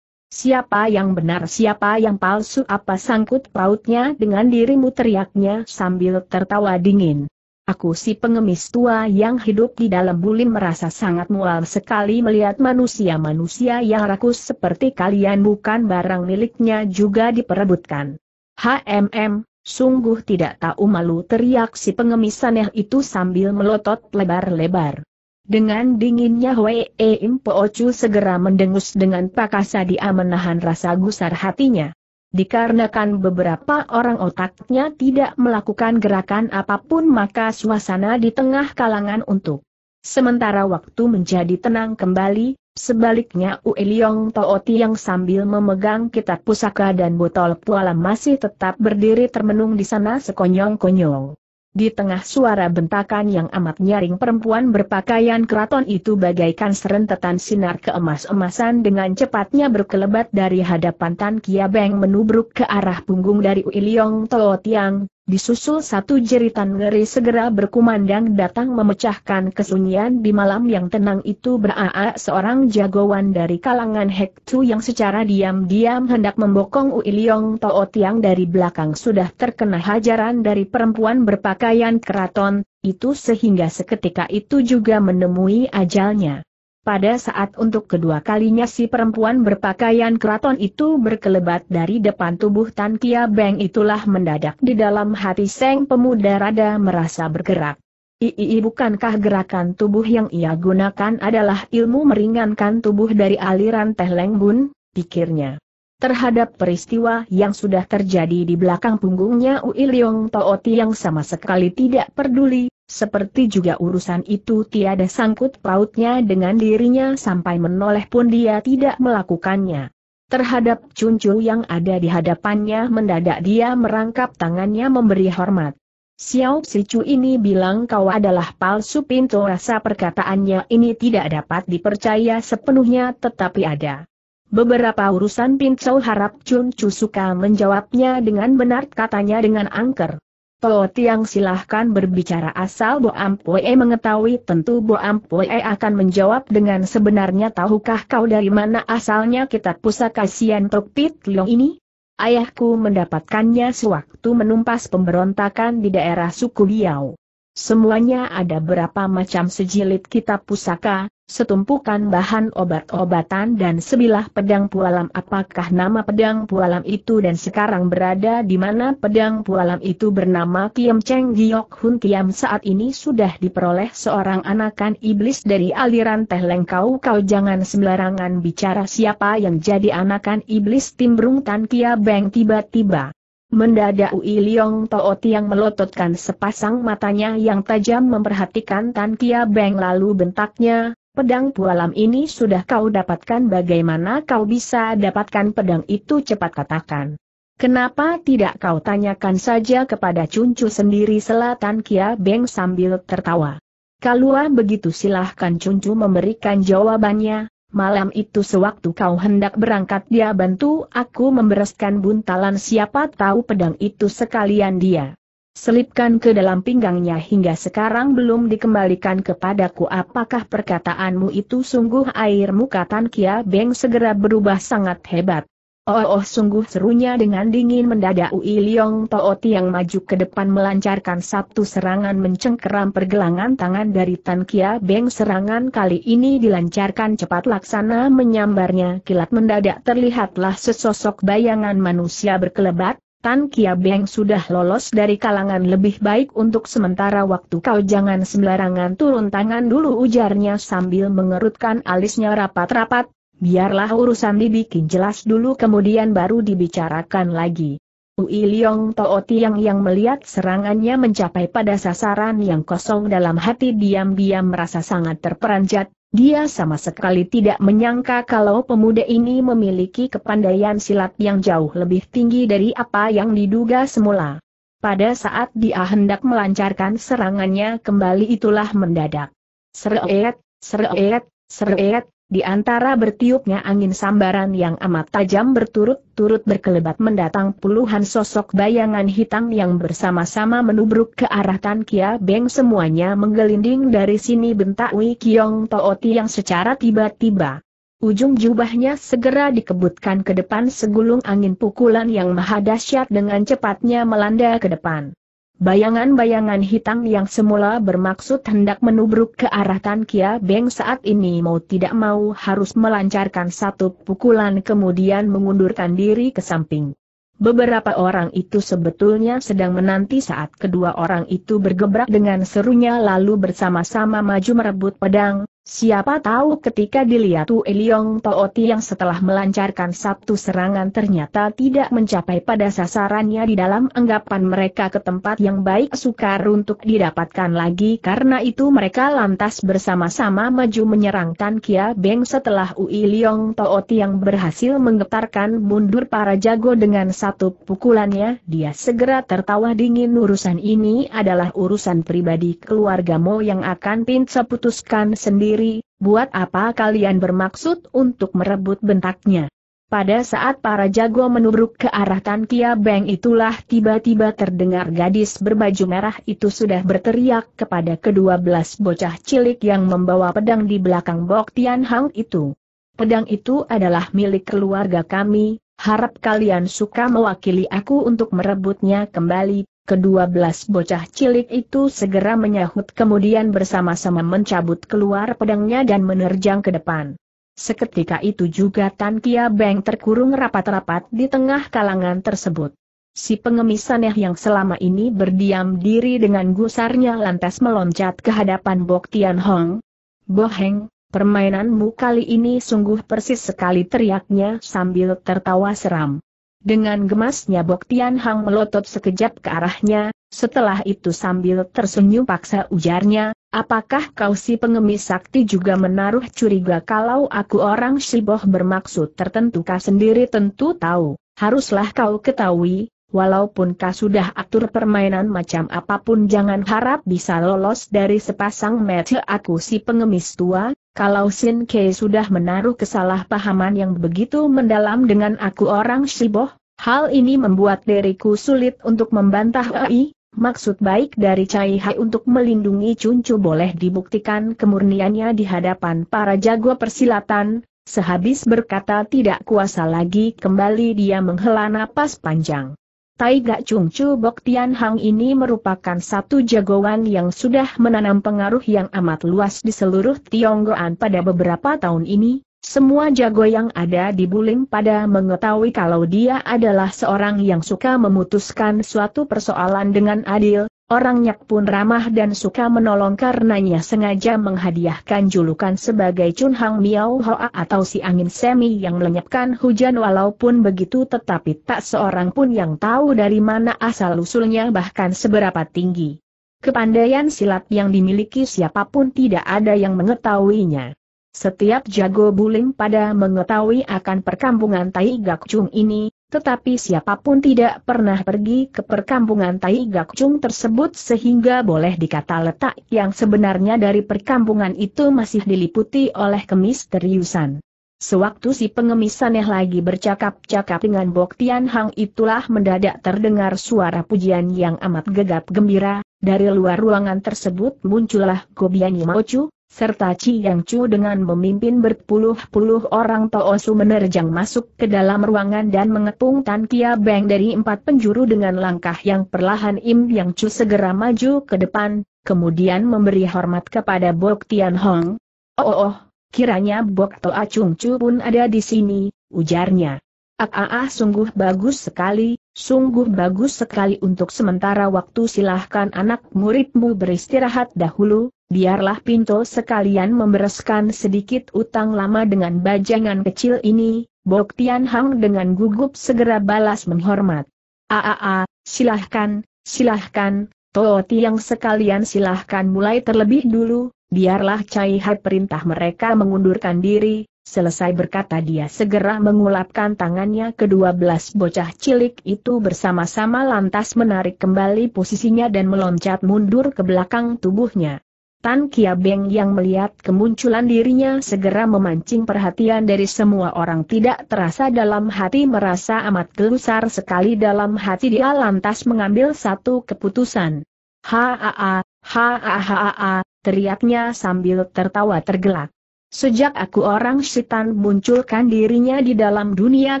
Siapa yang benar siapa yang palsu apa sangkut pautnya dengan dirimu teriaknya sambil tertawa dingin. Aku si pengemis tua yang hidup di dalam bulim merasa sangat mual sekali melihat manusia-manusia yang rakus seperti kalian bukan barang miliknya juga diperebutkan. HMM, Sungguh tidak tahu malu teriak si pengemis aneh itu sambil melotot lebar-lebar. Dengan dinginnya Hwee Impo Ochu segera mendengus dengan pakasa dia menahan rasa gusar hatinya. Dikarenakan beberapa orang otaknya tidak melakukan gerakan apa pun maka suasana di tengah kalangan untuk sementara waktu menjadi tenang kembali, Sebaliknya Ue Liong Tooti yang sambil memegang kitab pusaka dan botol pualam masih tetap berdiri termenung di sana sekonyong-konyong. Di tengah suara bentakan yang amat nyaring perempuan berpakaian keraton itu bagaikan serentetan sinar keemas-emasan dengan cepatnya berkelebat dari hadapan Tan Kia Beng menubruk ke arah punggung dari Ui Liong Tootiang, Disusul satu jeritan ngeri segera berkumandang datang memecahkan kesunyian di malam yang tenang itu beraa seorang jagoan dari kalangan Hek Tu yang secara diam-diam hendak membokong Ui Liong Tao Tiang dari belakang sudah terkena hajaran dari perempuan berpakaian keraton, itu sehingga seketika itu juga menemui ajalnya. Pada saat untuk kedua kalinya si perempuan berpakaian keraton itu berkelebat dari depan tubuh Tan Kia Beng itulah mendadak di dalam hati Seng pemuda rada merasa bergerak. Ii bukankah gerakan tubuh yang ia gunakan adalah ilmu meringankan tubuh dari aliran Teh Leng Bun, pikirnya. Terhadap peristiwa yang sudah terjadi di belakang punggungnya Ui Leong Tooti yang sama sekali tidak peduli, seperti juga urusan itu tiada sangkut pautnya dengan dirinya sampai menoleh pun dia tidak melakukannya. Terhadap cuncu yang ada di hadapannya mendadak dia merangkap tangannya memberi hormat. Xiao Sicu ini bilang kau adalah palsu pintu rasa perkataannya ini tidak dapat dipercaya sepenuhnya tetapi ada. Beberapa urusan Pintu harap Chun Chu suka menjawabnya dengan benar katanya dengan angker. Po Tiang silahkan berbicara asal Bo Ampoe mengetahui tentu Bo Ampoe akan menjawab dengan sebenarnya tahukah kau dari mana asalnya kitab pusaka Sian Tok Pit Leong ini? Ayahku mendapatkannya sewaktu menumpas pemberontakan di daerah suku Liao. Semuanya ada berapa macam sejilid kitab pusaka, setumpukan bahan obat-obatan dan sebilah pedang pualam. Apakah nama pedang pualam itu dan sekarang berada di mana? Pedang pualam itu bernama Kiam Cheng Giok Hun. Kiam saat ini sudah diperoleh seorang anakan iblis dari aliran Teh Lengkau. Kau jangan sembarangan bicara siapa yang jadi anakan iblis. Timbrung Tan Kia Beng tiba-tiba. Mendadak Ui Liong Toot yang melototkan sepasang matanya yang tajam memperhatikan Tan Kia Beng. Lalu bentaknya, Pedang pualam ini sudah kau dapatkan bagaimana kau bisa dapatkan pedang itu? Cepat katakan. Kenapa tidak kau tanyakan saja kepada Cuncu sendiri? Selatan Kia Beng sambil tertawa. Kalau begitu silahkan Cuncu memberikan jawabannya, malam itu sewaktu kau hendak berangkat dia bantu aku membereskan buntalan. Siapa tahu pedang itu sekalian dia selipkan ke dalam pinggangnya hingga sekarang belum dikembalikan kepadaku. Apakah perkataanmu itu sungguh air muka Tan Kia Beng segera berubah sangat hebat. Oh, oh sungguh serunya dengan dingin mendadak Ui Liong Tooti yang maju ke depan melancarkan satu serangan mencengkeram pergelangan tangan dari Tan Kia Beng. Serangan kali ini dilancarkan cepat laksana menyambarnya. Kilat mendadak terlihatlah sesosok bayangan manusia berkelebat, Tan Kia Beng sudah lolos dari kalangan lebih baik untuk sementara waktu. Kau jangan sembarangan turun tangan dulu ujarnya sambil mengerutkan alisnya rapat-rapat, biarlah urusan dibikin jelas dulu kemudian baru dibicarakan lagi. Ui Liong Tooti yang yang melihat serangannya mencapai pada sasaran yang kosong dalam hati diam-diam merasa sangat terperanjat, dia sama sekali tidak menyangka kalau pemuda ini memiliki kepandaian silat yang jauh lebih tinggi dari apa yang diduga semula. Pada saat dia hendak melancarkan serangannya kembali itulah mendadak. Seret, seret, seret, di antara bertiupnya angin sambaran yang amat tajam berturut-turut berkelebat mendatang puluhan sosok bayangan hitam yang bersama-sama menubruk ke arah Tan Kia Beng semuanya menggelinding dari sini bentak Wei Kiong Tooti yang secara tiba-tiba. Ujung jubahnya segera dikebutkan ke depan segulung angin pukulan yang maha dahsyat dengan cepatnya melanda ke depan. Bayangan-bayangan hitam yang semula bermaksud hendak menubruk ke arah Tan Kia Beng saat ini mau tidak mau harus melancarkan satu pukulan kemudian mengundurkan diri ke samping. Beberapa orang itu sebetulnya sedang menanti saat kedua orang itu bergebrak dengan serunya lalu bersama-sama maju merebut pedang, Siapa tahu ketika dilihat Tu Eliong Tooti yang setelah melancarkan satu serangan ternyata tidak mencapai pada sasarannya di dalam anggapan mereka ke tempat yang baik sukar untuk didapatkan lagi. Karena itu mereka lantas bersama-sama maju menyerang Tan Kia Beng setelah Ui Liong yang berhasil menggetarkan mundur para jago dengan satu pukulannya. Dia segera tertawa dingin. Urusan ini adalah urusan pribadi keluargamu yang akan pinca putuskan sendiri sendiri, buat apa kalian bermaksud untuk merebut bentaknya? Pada saat para jago menubruk ke arah Tan Kia Beng itulah tiba-tiba terdengar gadis berbaju merah itu sudah berteriak kepada kedua belas bocah cilik yang membawa pedang di belakang Bok Tian Hang itu. Pedang itu adalah milik keluarga kami, harap kalian suka mewakili aku untuk merebutnya kembali, Kedua belas bocah cilik itu segera menyahut kemudian bersama-sama mencabut keluar pedangnya dan menerjang ke depan. Seketika itu juga Tan Kia Beng terkurung rapat-rapat di tengah kalangan tersebut. Si pengemis aneh yang selama ini berdiam diri dengan gusarnya lantas meloncat ke hadapan Bok Tian Hong. Boheng, permainanmu kali ini sungguh persis sekali teriaknya sambil tertawa seram. Dengan gemasnya Bok Tian Hang melotot sekejap ke arahnya, setelah itu sambil tersenyum paksa ujarnya, apakah kau si pengemis sakti juga menaruh curiga kalau aku orang Shiboh bermaksud tertentu? Kau sendiri tentu tahu, haruslah kau ketahui, walaupun kau sudah atur permainan macam apa pun jangan harap bisa lolos dari sepasang mata aku si pengemis tua, kalau Sin Kei sudah menaruh kesalahpahaman yang begitu mendalam dengan aku orang Shiboh, hal ini membuat diriku sulit untuk membantah Ai, maksud baik dari Cai Hai untuk melindungi Cuncu boleh dibuktikan kemurniannya di hadapan para jago persilatan, sehabis berkata tidak kuasa lagi kembali dia menghela napas panjang. Taiga Chungcu Bok Tian Hang ini merupakan satu jagoan yang sudah menanam pengaruh yang amat luas di seluruh Tionggoan pada beberapa tahun ini. Semua jago yang ada di Bulim pada mengetahui kalau dia adalah seorang yang suka memutuskan suatu persoalan dengan adil, Orangnya pun ramah dan suka menolong karenanya sengaja menghadiahkan julukan sebagai Chun Hang Miao Hoa atau si angin semi yang melenyapkan hujan walaupun begitu tetapi tak seorang pun yang tahu dari mana asal-usulnya bahkan seberapa tinggi. Kepandaian silat yang dimiliki siapa pun tidak ada yang mengetahuinya. Setiap jago buling pada mengetahui akan perkampungan Tai Gak Chung ini, tetapi siapa pun tidak pernah pergi ke perkampungan Tai Gak Chung tersebut sehingga boleh dikata letak yang sebenarnya dari perkampungan itu masih diliputi oleh kemisteriusan. Sewaktu si pengemis aneh lagi bercakap-cakap dengan Bok Tian Hang itulah mendadak terdengar suara pujian yang amat gegap gembira, dari luar ruangan tersebut muncullah Gobiani Mochu, serta Chi Yang Chu dengan memimpin berpuluh-puluh orang Toosu menerjang masuk ke dalam ruangan dan mengepung Tan Kia Beng dari empat penjuru dengan langkah yang perlahan Im Yang Chu segera maju ke depan, kemudian memberi hormat kepada Bok Tian Hong. Oh, oh, oh kiranya Bok Toa Chung Chu pun ada di sini, ujarnya. Ah, ah, ah sungguh bagus sekali, sungguh bagus sekali untuk sementara waktu silahkan anak muridmu beristirahat dahulu, biarlah Pinto sekalian membereskan sedikit utang lama dengan bajangan kecil ini, Bok Tian Hang dengan gugup segera balas menghormat. Aa, silahkan, silahkan, Toh Tiang sekalian silahkan mulai terlebih dulu, biarlah Cai Hai perintah mereka mengundurkan diri, Selesai berkata dia segera mengulapkan tangannya kedua belas bocah cilik itu bersama-sama lantas menarik kembali posisinya dan meloncat mundur ke belakang tubuhnya. Tan Kia Beng yang melihat kemunculan dirinya segera memancing perhatian dari semua orang tidak terasa dalam hati merasa amat gelusar sekali dalam hati dia lantas mengambil satu keputusan. Ha-a-a, ha-a-ha-a, teriaknya sambil tertawa tergelak. Sejak aku orang Sitan munculkan dirinya di dalam dunia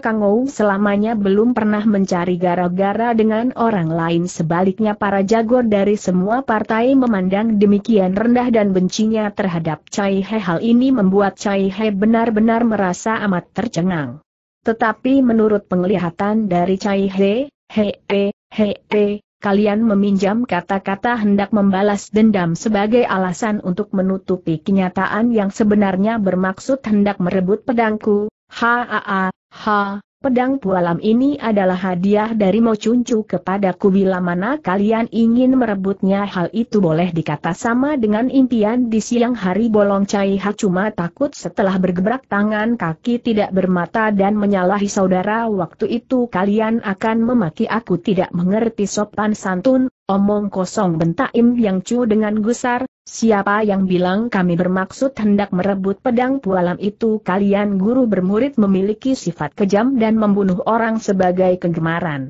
Kangou selamanya belum pernah mencari gara-gara dengan orang lain sebaliknya para jago dari semua partai memandang demikian rendah dan bencinya terhadap Cai He hal ini membuat Cai He benar-benar merasa amat tercengang. Tetapi menurut penglihatan dari Cai He, He, He, He, He, kalian meminjam kata-kata hendak membalas dendam sebagai alasan untuk menutupi kenyataan yang sebenarnya bermaksud hendak merebut pedangku, ha ha ha, ha Pedang pualam ini adalah hadiah dari Mo Chuncu kepadaku bila mana kalian ingin merebutnya? Hal itu boleh dikata sama dengan impian di siang hari bolong cai ha. Cuma takut setelah bergebrak tangan kaki tidak bermata dan menyalahi saudara. Waktu itu kalian akan memaki. Aku tidak mengerti sopan santun, omong kosong. Bentak Im Yang Chu dengan gusar, Siapa yang bilang kami bermaksud hendak merebut pedang pualam itu kalian guru bermurid memiliki sifat kejam dan membunuh orang sebagai kegemaran.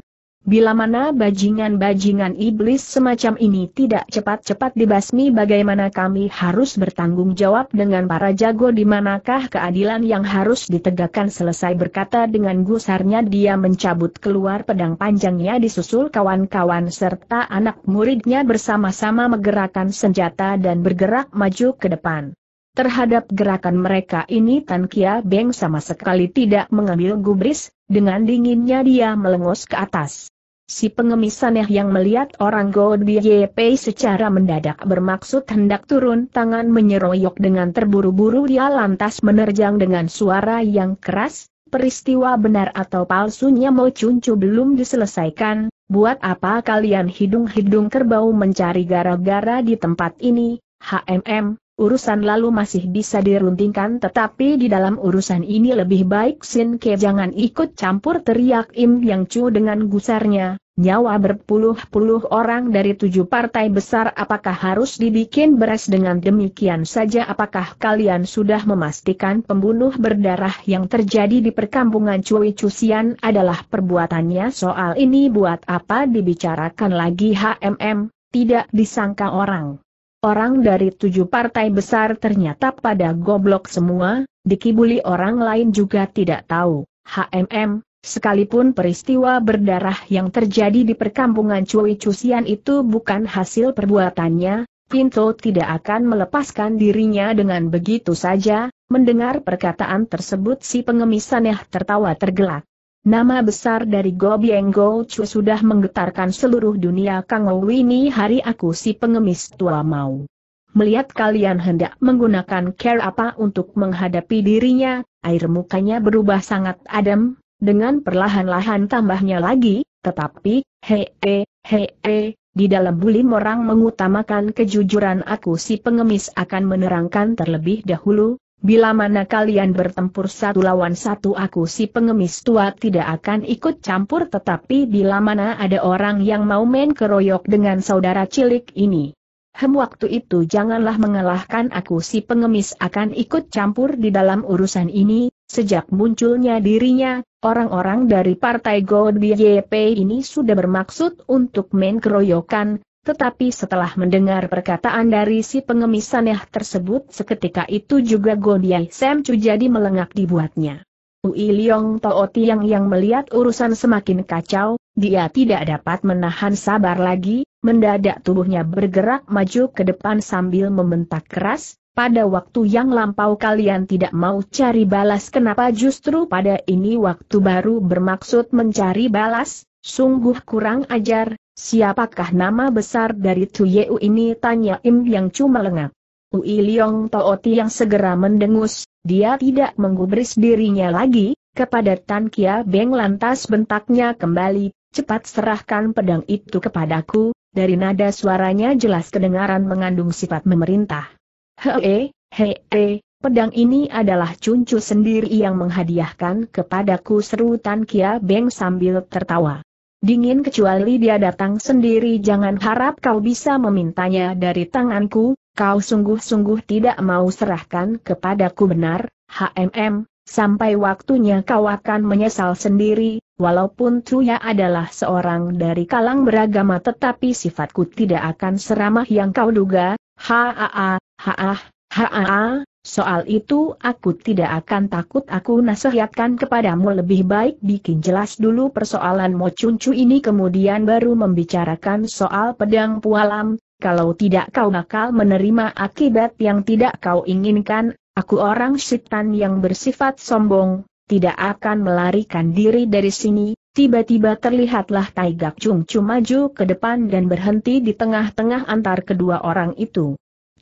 Bila mana bajingan-bajingan iblis semacam ini tidak cepat-cepat dibasmi bagaimana kami harus bertanggung jawab dengan para jago di manakah keadilan yang harus ditegakkan selesai berkata dengan gusarnya dia mencabut keluar pedang panjangnya disusul kawan-kawan serta anak muridnya bersama-sama menggerakkan senjata dan bergerak maju ke depan. Terhadap gerakan mereka ini Tan Kia Beng sama sekali tidak mengambil gubris, dengan dinginnya dia melengos ke atas. Si pengemis aneh yang melihat orang God BJP secara mendadak bermaksud hendak turun tangan menyeroyok dengan terburu-buru dia lantas menerjang dengan suara yang keras, peristiwa benar atau palsunya mau cuncu belum diselesaikan, buat apa kalian hidung-hidung kerbau mencari gara-gara di tempat ini, HMM, urusan lalu masih bisa diruntingkan tetapi di dalam urusan ini lebih baik Sin Ke jangan ikut campur teriak Im Yang Chu dengan gusarnya, nyawa berpuluh-puluh orang dari tujuh partai besar apakah harus dibikin beres dengan demikian saja? Apakah kalian sudah memastikan pembunuh berdarah yang terjadi di perkampungan Cui Cusian adalah perbuatannya? Soal ini buat apa dibicarakan lagi HMM, tidak disangka orang. Orang dari tujuh partai besar ternyata pada goblok semua, dikibuli orang lain juga tidak tahu. HMM, sekalipun peristiwa berdarah yang terjadi di perkampungan Cui Cusian itu bukan hasil perbuatannya, Pinto tidak akan melepaskan dirinya dengan begitu saja, mendengar perkataan tersebut si pengemis aneh tertawa tergelak. Nama besar dari Go Bieng Go Chu sudah menggetarkan seluruh dunia Kang ini hari aku si pengemis tua mau. Melihat kalian hendak menggunakan care apa untuk menghadapi dirinya, air mukanya berubah sangat adem, dengan perlahan-lahan tambahnya lagi, tetapi, he he he he, di dalam bulim orang mengutamakan kejujuran aku si pengemis akan menerangkan terlebih dahulu, Bila mana kalian bertempur satu lawan satu aku si pengemis tua tidak akan ikut campur tetapi bila mana ada orang yang mau main keroyok dengan saudara cilik ini. Hem waktu itu janganlah mengalahkan aku si pengemis akan ikut campur di dalam urusan ini, sejak munculnya dirinya, orang-orang dari partai God BJP ini sudah bermaksud untuk main keroyokan, tetapi setelah mendengar perkataan dari si pengemis aneh tersebut seketika itu juga Godiai Sam Chu jadi melengak dibuatnya. Ui Liong Tao Tiang yang melihat urusan semakin kacau, dia tidak dapat menahan sabar lagi, mendadak tubuhnya bergerak maju ke depan sambil membentak keras, pada waktu yang lampau kalian tidak mau cari balas kenapa justru pada ini waktu baru bermaksud mencari balas, sungguh kurang ajar, Siapakah nama besar dari Tu Yeu ini? Tanya Im Yang cuma lengap. Ui Liong Tooti yang segera mendengus, dia tidak menggubris dirinya lagi, kepada Tan Kia Beng lantas bentaknya kembali, cepat serahkan pedang itu kepadaku, dari nada suaranya jelas kedengaran mengandung sifat memerintah. Hei, hei, pedang ini adalah cuncu sendiri yang menghadiahkan kepadaku seru Tan Kia Beng sambil tertawa. Dingin kecuali dia datang sendiri jangan harap kau bisa memintanya dari tanganku, kau sungguh-sungguh tidak mau serahkan kepadaku benar, HMM, sampai waktunya kau akan menyesal sendiri, walaupun Truya adalah seorang dari kalang beragama tetapi sifatku tidak akan seramah yang kau duga, haa, haa, haa, Soal itu aku tidak akan takut aku nasihatkan kepadamu lebih baik bikin jelas dulu persoalan Mo Cuncu ini kemudian baru membicarakan soal pedang pualam, kalau tidak kau bakal menerima akibat yang tidak kau inginkan, aku orang syaitan yang bersifat sombong, tidak akan melarikan diri dari sini, tiba-tiba terlihatlah Taigak Chung maju ke depan dan berhenti di tengah-tengah antar kedua orang itu.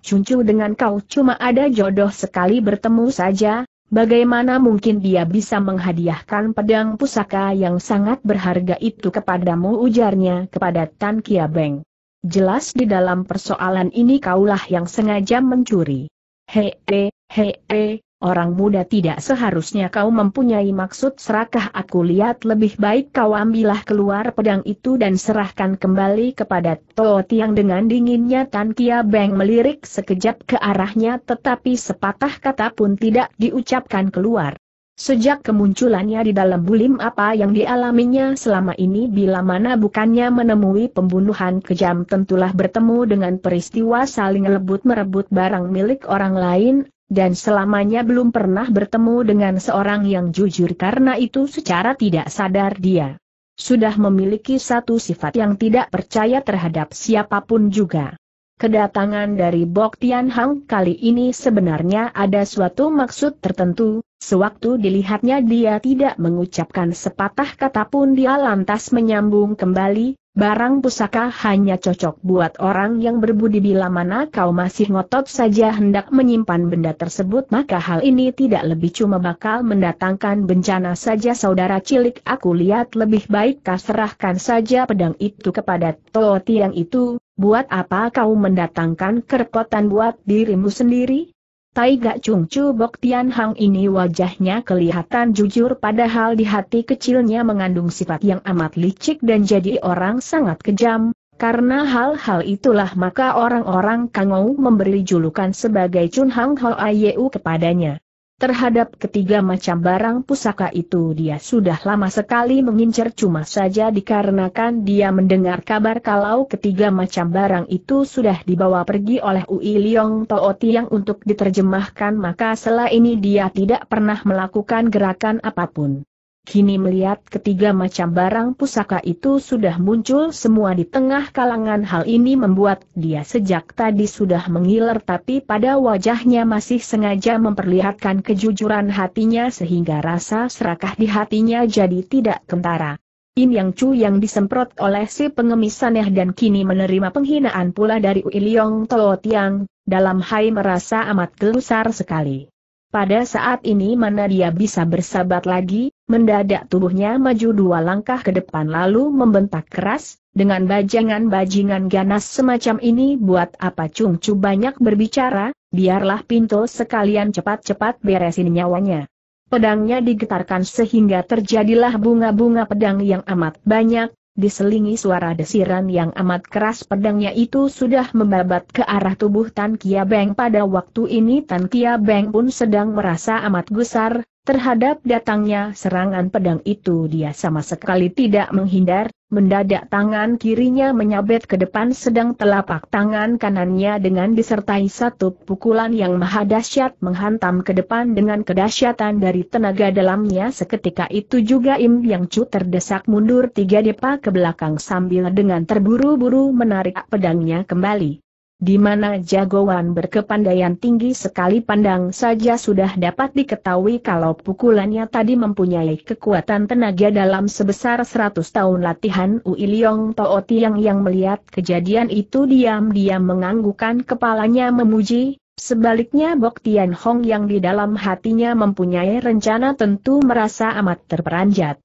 Cuncu dengan kau cuma ada jodoh sekali bertemu saja, bagaimana mungkin dia bisa menghadiahkan pedang pusaka yang sangat berharga itu kepadamu ujarnya kepada Tan Kia Beng. Jelas di dalam persoalan ini kaulah yang sengaja mencuri. Hei, hei, hei, Orang muda tidak seharusnya kau mempunyai maksud serakah. Aku lihat lebih baik kau ambillah keluar pedang itu dan serahkan kembali kepada Toh Tiang. Dengan dinginnya Tan Kia Beng melirik sekejap ke arahnya tetapi sepatah kata pun tidak diucapkan keluar. Sejak kemunculannya di dalam bulim apa yang dialaminya selama ini bila mana bukannya menemui pembunuhan kejam tentulah bertemu dengan peristiwa saling lebut merebut barang milik orang lain, dan selamanya belum pernah bertemu dengan seorang yang jujur karena itu secara tidak sadar dia sudah memiliki satu sifat yang tidak percaya terhadap siapa pun juga. Kedatangan dari Bok Tian Hang kali ini sebenarnya ada suatu maksud tertentu, sewaktu dilihatnya dia tidak mengucapkan sepatah kata pun dia lantas menyambung kembali, barang pusaka hanya cocok buat orang yang berbudi bila mana kau masih ngotot saja hendak menyimpan benda tersebut maka hal ini tidak lebih cuma bakal mendatangkan bencana saja saudara cilik aku lihat lebih baik kau serahkan saja pedang itu kepada Toh Tiang itu, Buat apa kau mendatangkan kerepotan buat dirimu sendiri? Taiga Chung Chu Bok Tian Hang ini wajahnya kelihatan jujur padahal di hati kecilnya mengandung sifat yang amat licik dan jadi orang sangat kejam, karena hal-hal itulah maka orang-orang Kangou memberi julukan sebagai Chun Hang Ho Ayu kepadanya. Terhadap ketiga macam barang pusaka itu dia sudah lama sekali mengincar cuma saja dikarenakan dia mendengar kabar kalau ketiga macam barang itu sudah dibawa pergi oleh Ui Liong Tao Tiang untuk diterjemahkan maka setelah ini dia tidak pernah melakukan gerakan apa pun. Kini melihat ketiga macam barang pusaka itu sudah muncul semua di tengah kalangan hal ini membuat dia sejak tadi sudah mengiler tapi pada wajahnya masih sengaja memperlihatkan kejujuran hatinya sehingga rasa serakah di hatinya jadi tidak kentara. In Yang Chu yang disemprot oleh si pengemisannya dan kini menerima penghinaan pula dari Uiliong Tao Tiang, dalam hai merasa amat gelusar sekali. Pada saat ini mana dia bisa bersabat lagi, mendadak tubuhnya maju dua langkah ke depan lalu membentak keras, dengan bajangan-bajingan ganas semacam ini buat apa Chung Chu banyak berbicara, biarlah pintu sekalian cepat-cepat beresin nyawanya. Pedangnya digetarkan sehingga terjadilah bunga-bunga pedang yang amat banyak, diselingi suara desiran yang amat keras pedangnya itu sudah membabat ke arah tubuh Tan Kia Beng pada waktu ini Tan Kia Beng pun sedang merasa amat gusar, terhadap datangnya serangan pedang itu dia sama sekali tidak menghindar, mendadak tangan kirinya menyabet ke depan sedang telapak tangan kanannya dengan disertai satu pukulan yang maha dahsyat menghantam ke depan dengan kedahsyatan dari tenaga dalamnya seketika itu juga Im Yang Chu terdesak mundur tiga depa ke belakang sambil dengan terburu-buru menarik pedangnya kembali. Di mana jagoan berkepandaian tinggi sekali pandang saja sudah dapat diketahui kalau pukulannya tadi mempunyai kekuatan tenaga dalam sebesar 100 tahun latihan Ui Liong Tao Tiang yang melihat kejadian itu diam-diam menganggukkan kepalanya memuji, sebaliknya Bok Tian Hong yang di dalam hatinya mempunyai rencana tentu merasa amat terperanjat.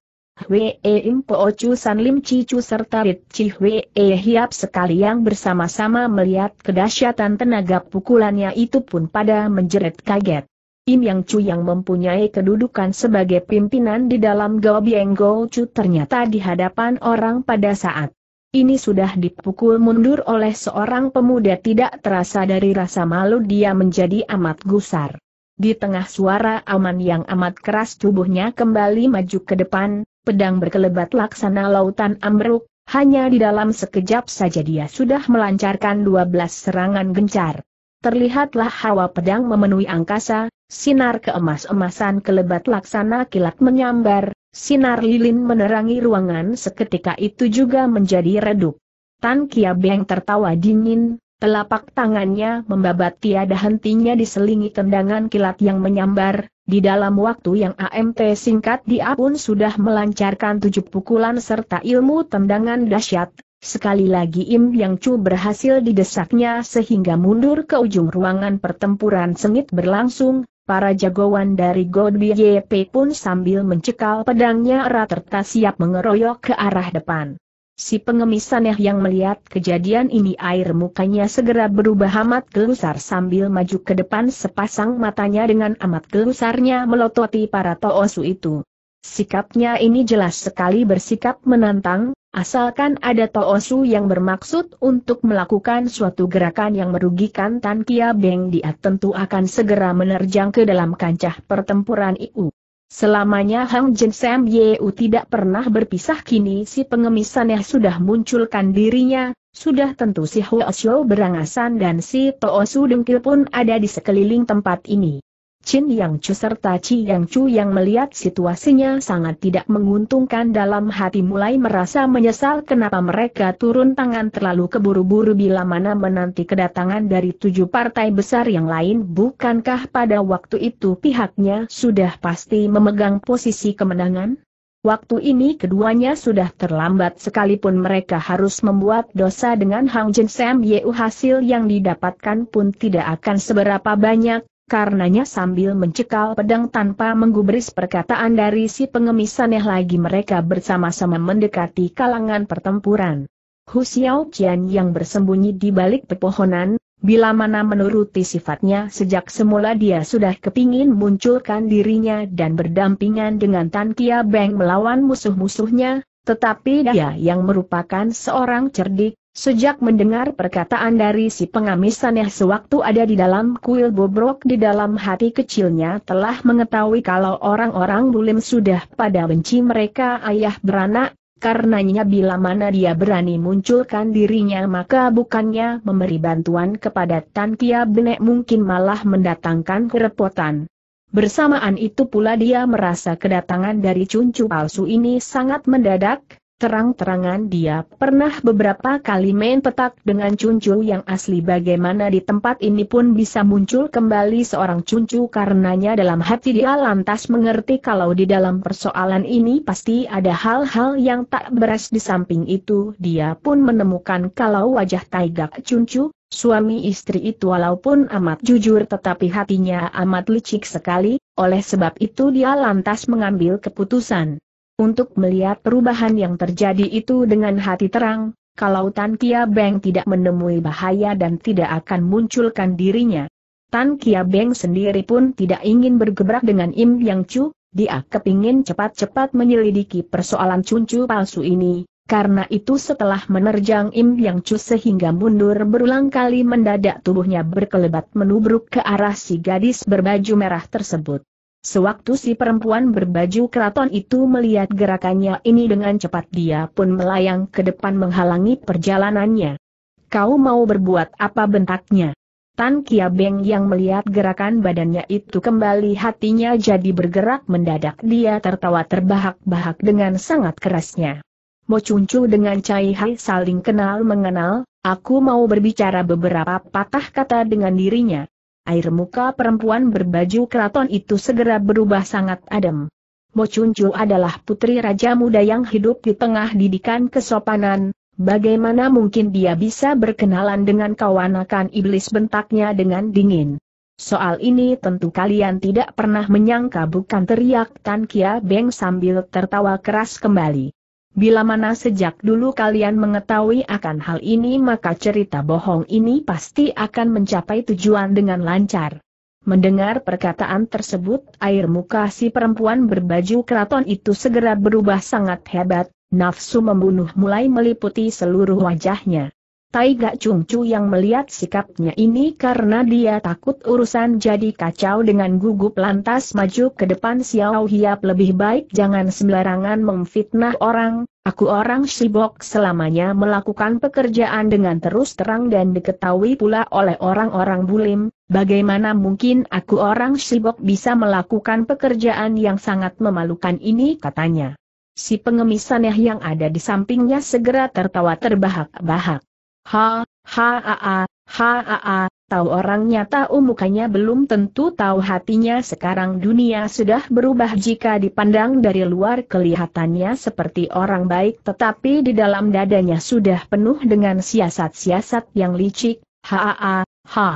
Hwee Po Chu San Lim Chi Chu serta Rit Chi Hwee Hiap sekalian bersama-sama melihat kedahsyatan tenaga pukulannya itu pun pada menjerit kaget. Im Yang Chu yang mempunyai kedudukan sebagai pimpinan di dalam Go Bieng Go Chu ternyata di hadapan orang pada saat ini sudah dipukul mundur oleh seorang pemuda tidak terasa dari rasa malu dia menjadi amat gusar. Di tengah suara aman yang amat keras tubuhnya kembali maju ke depan, pedang berkelebat laksana lautan amruk, hanya di dalam sekejap saja dia sudah melancarkan 12 serangan gencar. Terlihatlah hawa pedang memenuhi angkasa, sinar keemas-emasan kelebat laksana kilat menyambar, sinar lilin menerangi ruangan seketika itu juga menjadi redup. Tan Kia Beng tertawa dingin, telapak tangannya membabat tiada hentinya diselingi tendangan kilat yang menyambar, di dalam waktu yang AMT singkat dia pun sudah melancarkan tujuh pukulan serta ilmu tendangan dahsyat. Sekali lagi Im Yang Chu berhasil didesaknya sehingga mundur ke ujung ruangan pertempuran sengit berlangsung, para jagoan dari God BJP pun sambil mencekal pedangnya erat serta siap mengeroyok ke arah depan. Si pengemisannya yang melihat kejadian ini air mukanya segera berubah amat gelusar sambil maju ke depan sepasang matanya dengan amat gelusarnya melototi para toosu itu. Sikapnya ini jelas sekali bersikap menantang, asalkan ada toosu yang bermaksud untuk melakukan suatu gerakan yang merugikan Tan Kia Beng dia tentu akan segera menerjang ke dalam kancah pertempuran itu. Selamanya Hang Jen Sam Yeu tidak pernah berpisah kini si pengemisannya sudah munculkan dirinya, sudah tentu si Huo berangasan dan si Toh Su Dengkil pun ada di sekeliling tempat ini. Chin Yang Chu serta Chi Yang Chu yang melihat situasinya sangat tidak menguntungkan dalam hati mulai merasa menyesal kenapa mereka turun tangan terlalu keburu-buru bila mana menanti kedatangan dari tujuh partai besar yang lain. Bukankah pada waktu itu pihaknya sudah pasti memegang posisi kemenangan? Waktu ini keduanya sudah terlambat sekalipun mereka harus membuat dosa dengan Hang Jin Sam. Yeu hasil yang didapatkan pun tidak akan seberapa banyak, karenanya sambil mencekal pedang tanpa menggubris perkataan dari si pengemisannya lagi mereka bersama-sama mendekati kalangan pertempuran. Hu Xiao Qian yang bersembunyi di balik pepohonan, bila mana menuruti sifatnya sejak semula dia sudah kepingin munculkan dirinya dan berdampingan dengan Tan Kia Beng melawan musuh-musuhnya, tetapi dia yang merupakan seorang cerdik, Sejak mendengar perkataan dari si pengamisannya sewaktu ada di dalam kuil bobrok di dalam hati kecilnya telah mengetahui kalau orang-orang bulim sudah pada benci mereka ayah beranak, karenanya bila mana dia berani munculkan dirinya maka bukannya memberi bantuan kepada Tan Kia Benek mungkin malah mendatangkan kerepotan. Bersamaan itu pula dia merasa kedatangan dari cuncu palsu ini sangat mendadak, Terang-terangan dia pernah beberapa kali main petak dengan cuncu yang asli. Bagaimana di tempat ini pun bisa muncul kembali seorang cuncu karenanya dalam hati dia lantas mengerti kalau di dalam persoalan ini pasti ada hal-hal yang tak beres. Di samping itu dia pun menemukan kalau wajah Taigak cuncu, suami istri itu walaupun amat jujur tetapi hatinya amat licik sekali, oleh sebab itu dia lantas mengambil keputusan untuk melihat perubahan yang terjadi itu dengan hati terang, kalau Tan Kia Beng tidak menemui bahaya dan tidak akan munculkan dirinya. Tan Kia Beng sendiri pun tidak ingin bergebrak dengan Im Yang Chu, dia kepingin cepat-cepat menyelidiki persoalan cuncu palsu ini, karena itu setelah menerjang Im Yang Chu sehingga mundur berulang kali mendadak tubuhnya berkelebat menubruk ke arah si gadis berbaju merah tersebut. Sewaktu si perempuan berbaju keraton itu melihat gerakannya ini dengan cepat dia pun melayang ke depan menghalangi perjalanannya. Kau mau berbuat apa bentaknya? Tan Kia Beng yang melihat gerakan badannya itu kembali hatinya jadi bergerak mendadak dia tertawa terbahak-bahak dengan sangat kerasnya. Mo Cuncu dengan Cai Hai saling kenal mengenal, aku mau berbicara beberapa patah kata dengan dirinya. Air muka perempuan berbaju keraton itu segera berubah sangat adem. Mo adalah putri raja muda yang hidup di tengah didikan kesopanan, bagaimana mungkin dia bisa berkenalan dengan kawanakan iblis bentaknya dengan dingin. Soal ini tentu kalian tidak pernah menyangka bukan teriak Tan Kia Beng sambil tertawa keras kembali. Bila mana sejak dulu kalian mengetahui akan hal ini maka cerita bohong ini pasti akan mencapai tujuan dengan lancar. Mendengar perkataan tersebut, air muka si perempuan berbaju keraton itu segera berubah sangat hebat, nafsu membunuh mulai meliputi seluruh wajahnya. Taiga Chungcu yang melihat sikapnya ini karena dia takut urusan jadi kacau dengan gugup lantas maju ke depan Xiao Hiap lebih baik jangan sembarangan memfitnah orang, aku orang sibok selamanya melakukan pekerjaan dengan terus terang dan diketahui pula oleh orang-orang bulim, bagaimana mungkin aku orang sibok bisa melakukan pekerjaan yang sangat memalukan ini katanya. Si pengemisannya yang ada di sampingnya segera tertawa terbahak-bahak. Ha, ha a a, ha a a, tahu orangnya tahu mukanya belum tentu tahu hatinya. Sekarang dunia sudah berubah jika dipandang dari luar kelihatannya seperti orang baik tetapi di dalam dadanya sudah penuh dengan siasat-siasat yang licik, ha a a, ha.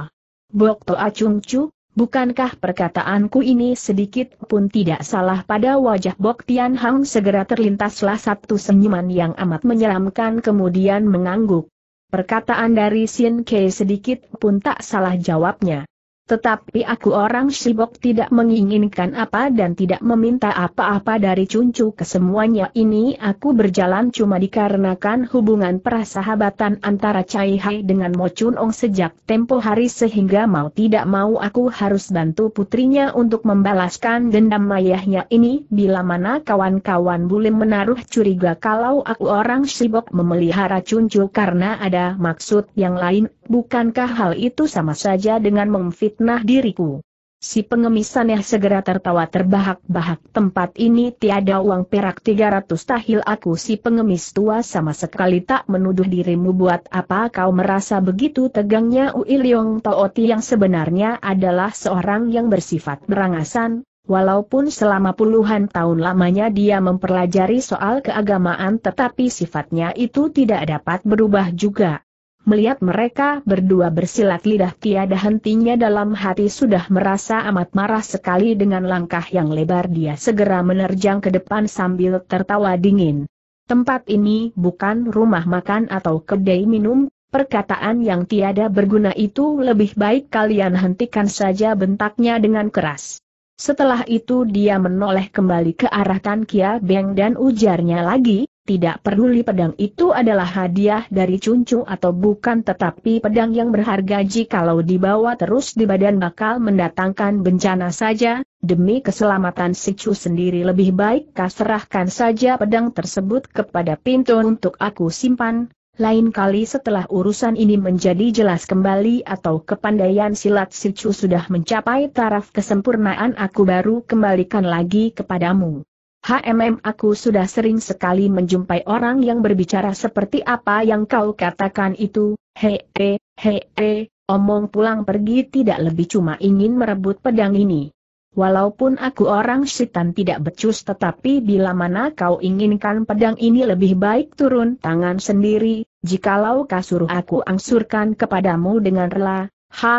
Bok Toa Chung Chu, bukankah perkataanku ini sedikit pun tidak salah pada wajah Bok Tian Hang? Segera terlintaslah satu senyuman yang amat menyeramkan kemudian mengangguk. Perkataan dari Sin Kei sedikit pun tak salah jawabnya. Tetapi aku orang Shibok tidak menginginkan apa dan tidak meminta apa-apa dari Cuncu kesemuanya ini aku berjalan cuma dikarenakan hubungan persahabatan antara Cai Hai dengan Mo Chun Ong sejak tempo hari sehingga mau tidak mau aku harus bantu putrinya untuk membalaskan dendam ayahnya ini. Bila mana kawan-kawan boleh menaruh curiga kalau aku orang Shibok memelihara Cuncu karena ada maksud yang lain bukankah hal itu sama saja dengan memfit memfitnah diriku. Si pengemisannya segera tertawa terbahak-bahak tempat ini tiada uang perak 300 tahil aku si pengemis tua sama sekali tak menuduh dirimu buat apa kau merasa begitu tegangnya Ui Leong Tooti yang sebenarnya adalah seorang yang bersifat berangasan, walaupun selama puluhan tahun lamanya dia mempelajari soal keagamaan tetapi sifatnya itu tidak dapat berubah juga. Melihat mereka berdua bersilat lidah tiada hentinya dalam hati sudah merasa amat marah sekali dengan langkah yang lebar dia segera menerjang ke depan sambil tertawa dingin. Tempat ini bukan rumah makan atau kedai minum, perkataan yang tiada berguna itu lebih baik kalian hentikan saja bentaknya dengan keras. Setelah itu dia menoleh kembali ke arah Tan Kia Beng dan ujarnya lagi, tidak peduli pedang itu adalah hadiah dari Cuncu atau bukan tetapi pedang yang berharga. Jikalau dibawa terus di badan bakal mendatangkan bencana saja, demi keselamatan si Cu sendiri lebih baik kau serahkan saja pedang tersebut kepada pintu untuk aku simpan, lain kali setelah urusan ini menjadi jelas kembali atau kepandaian silat si Cu sudah mencapai taraf kesempurnaan aku baru kembalikan lagi kepadamu. HMM aku sudah sering sekali menjumpai orang yang berbicara seperti apa yang kau katakan itu, he he he he, omong pulang pergi tidak lebih cuma ingin merebut pedang ini. Walaupun aku orang setan tidak becus tetapi bila mana kau inginkan pedang ini lebih baik turun tangan sendiri, jikalau kau suruh aku angsurkan kepadamu dengan rela, ha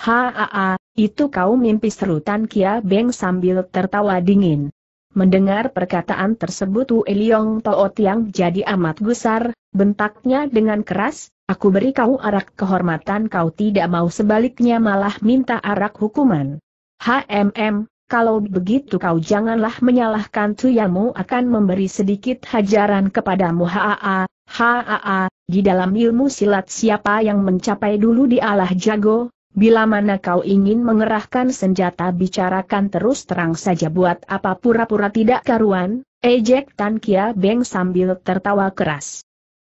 ha itu kau mimpi serutan Kia Beng sambil tertawa dingin. Mendengar perkataan tersebut Wu Eliong Tao Tiang jadi amat gusar, bentaknya dengan keras, aku beri kau arak kehormatan kau tidak mau sebaliknya malah minta arak hukuman. HMM, kalau begitu kau janganlah menyalahkan Tuyamu akan memberi sedikit hajaran kepadamu HAA, HAA, di dalam ilmu silat siapa yang mencapai dulu di Allah jago, Bila mana kau ingin mengerahkan senjata bicarakan terus terang saja buat apa pura-pura tidak karuan, ejek Tan Kia Beng sambil tertawa keras.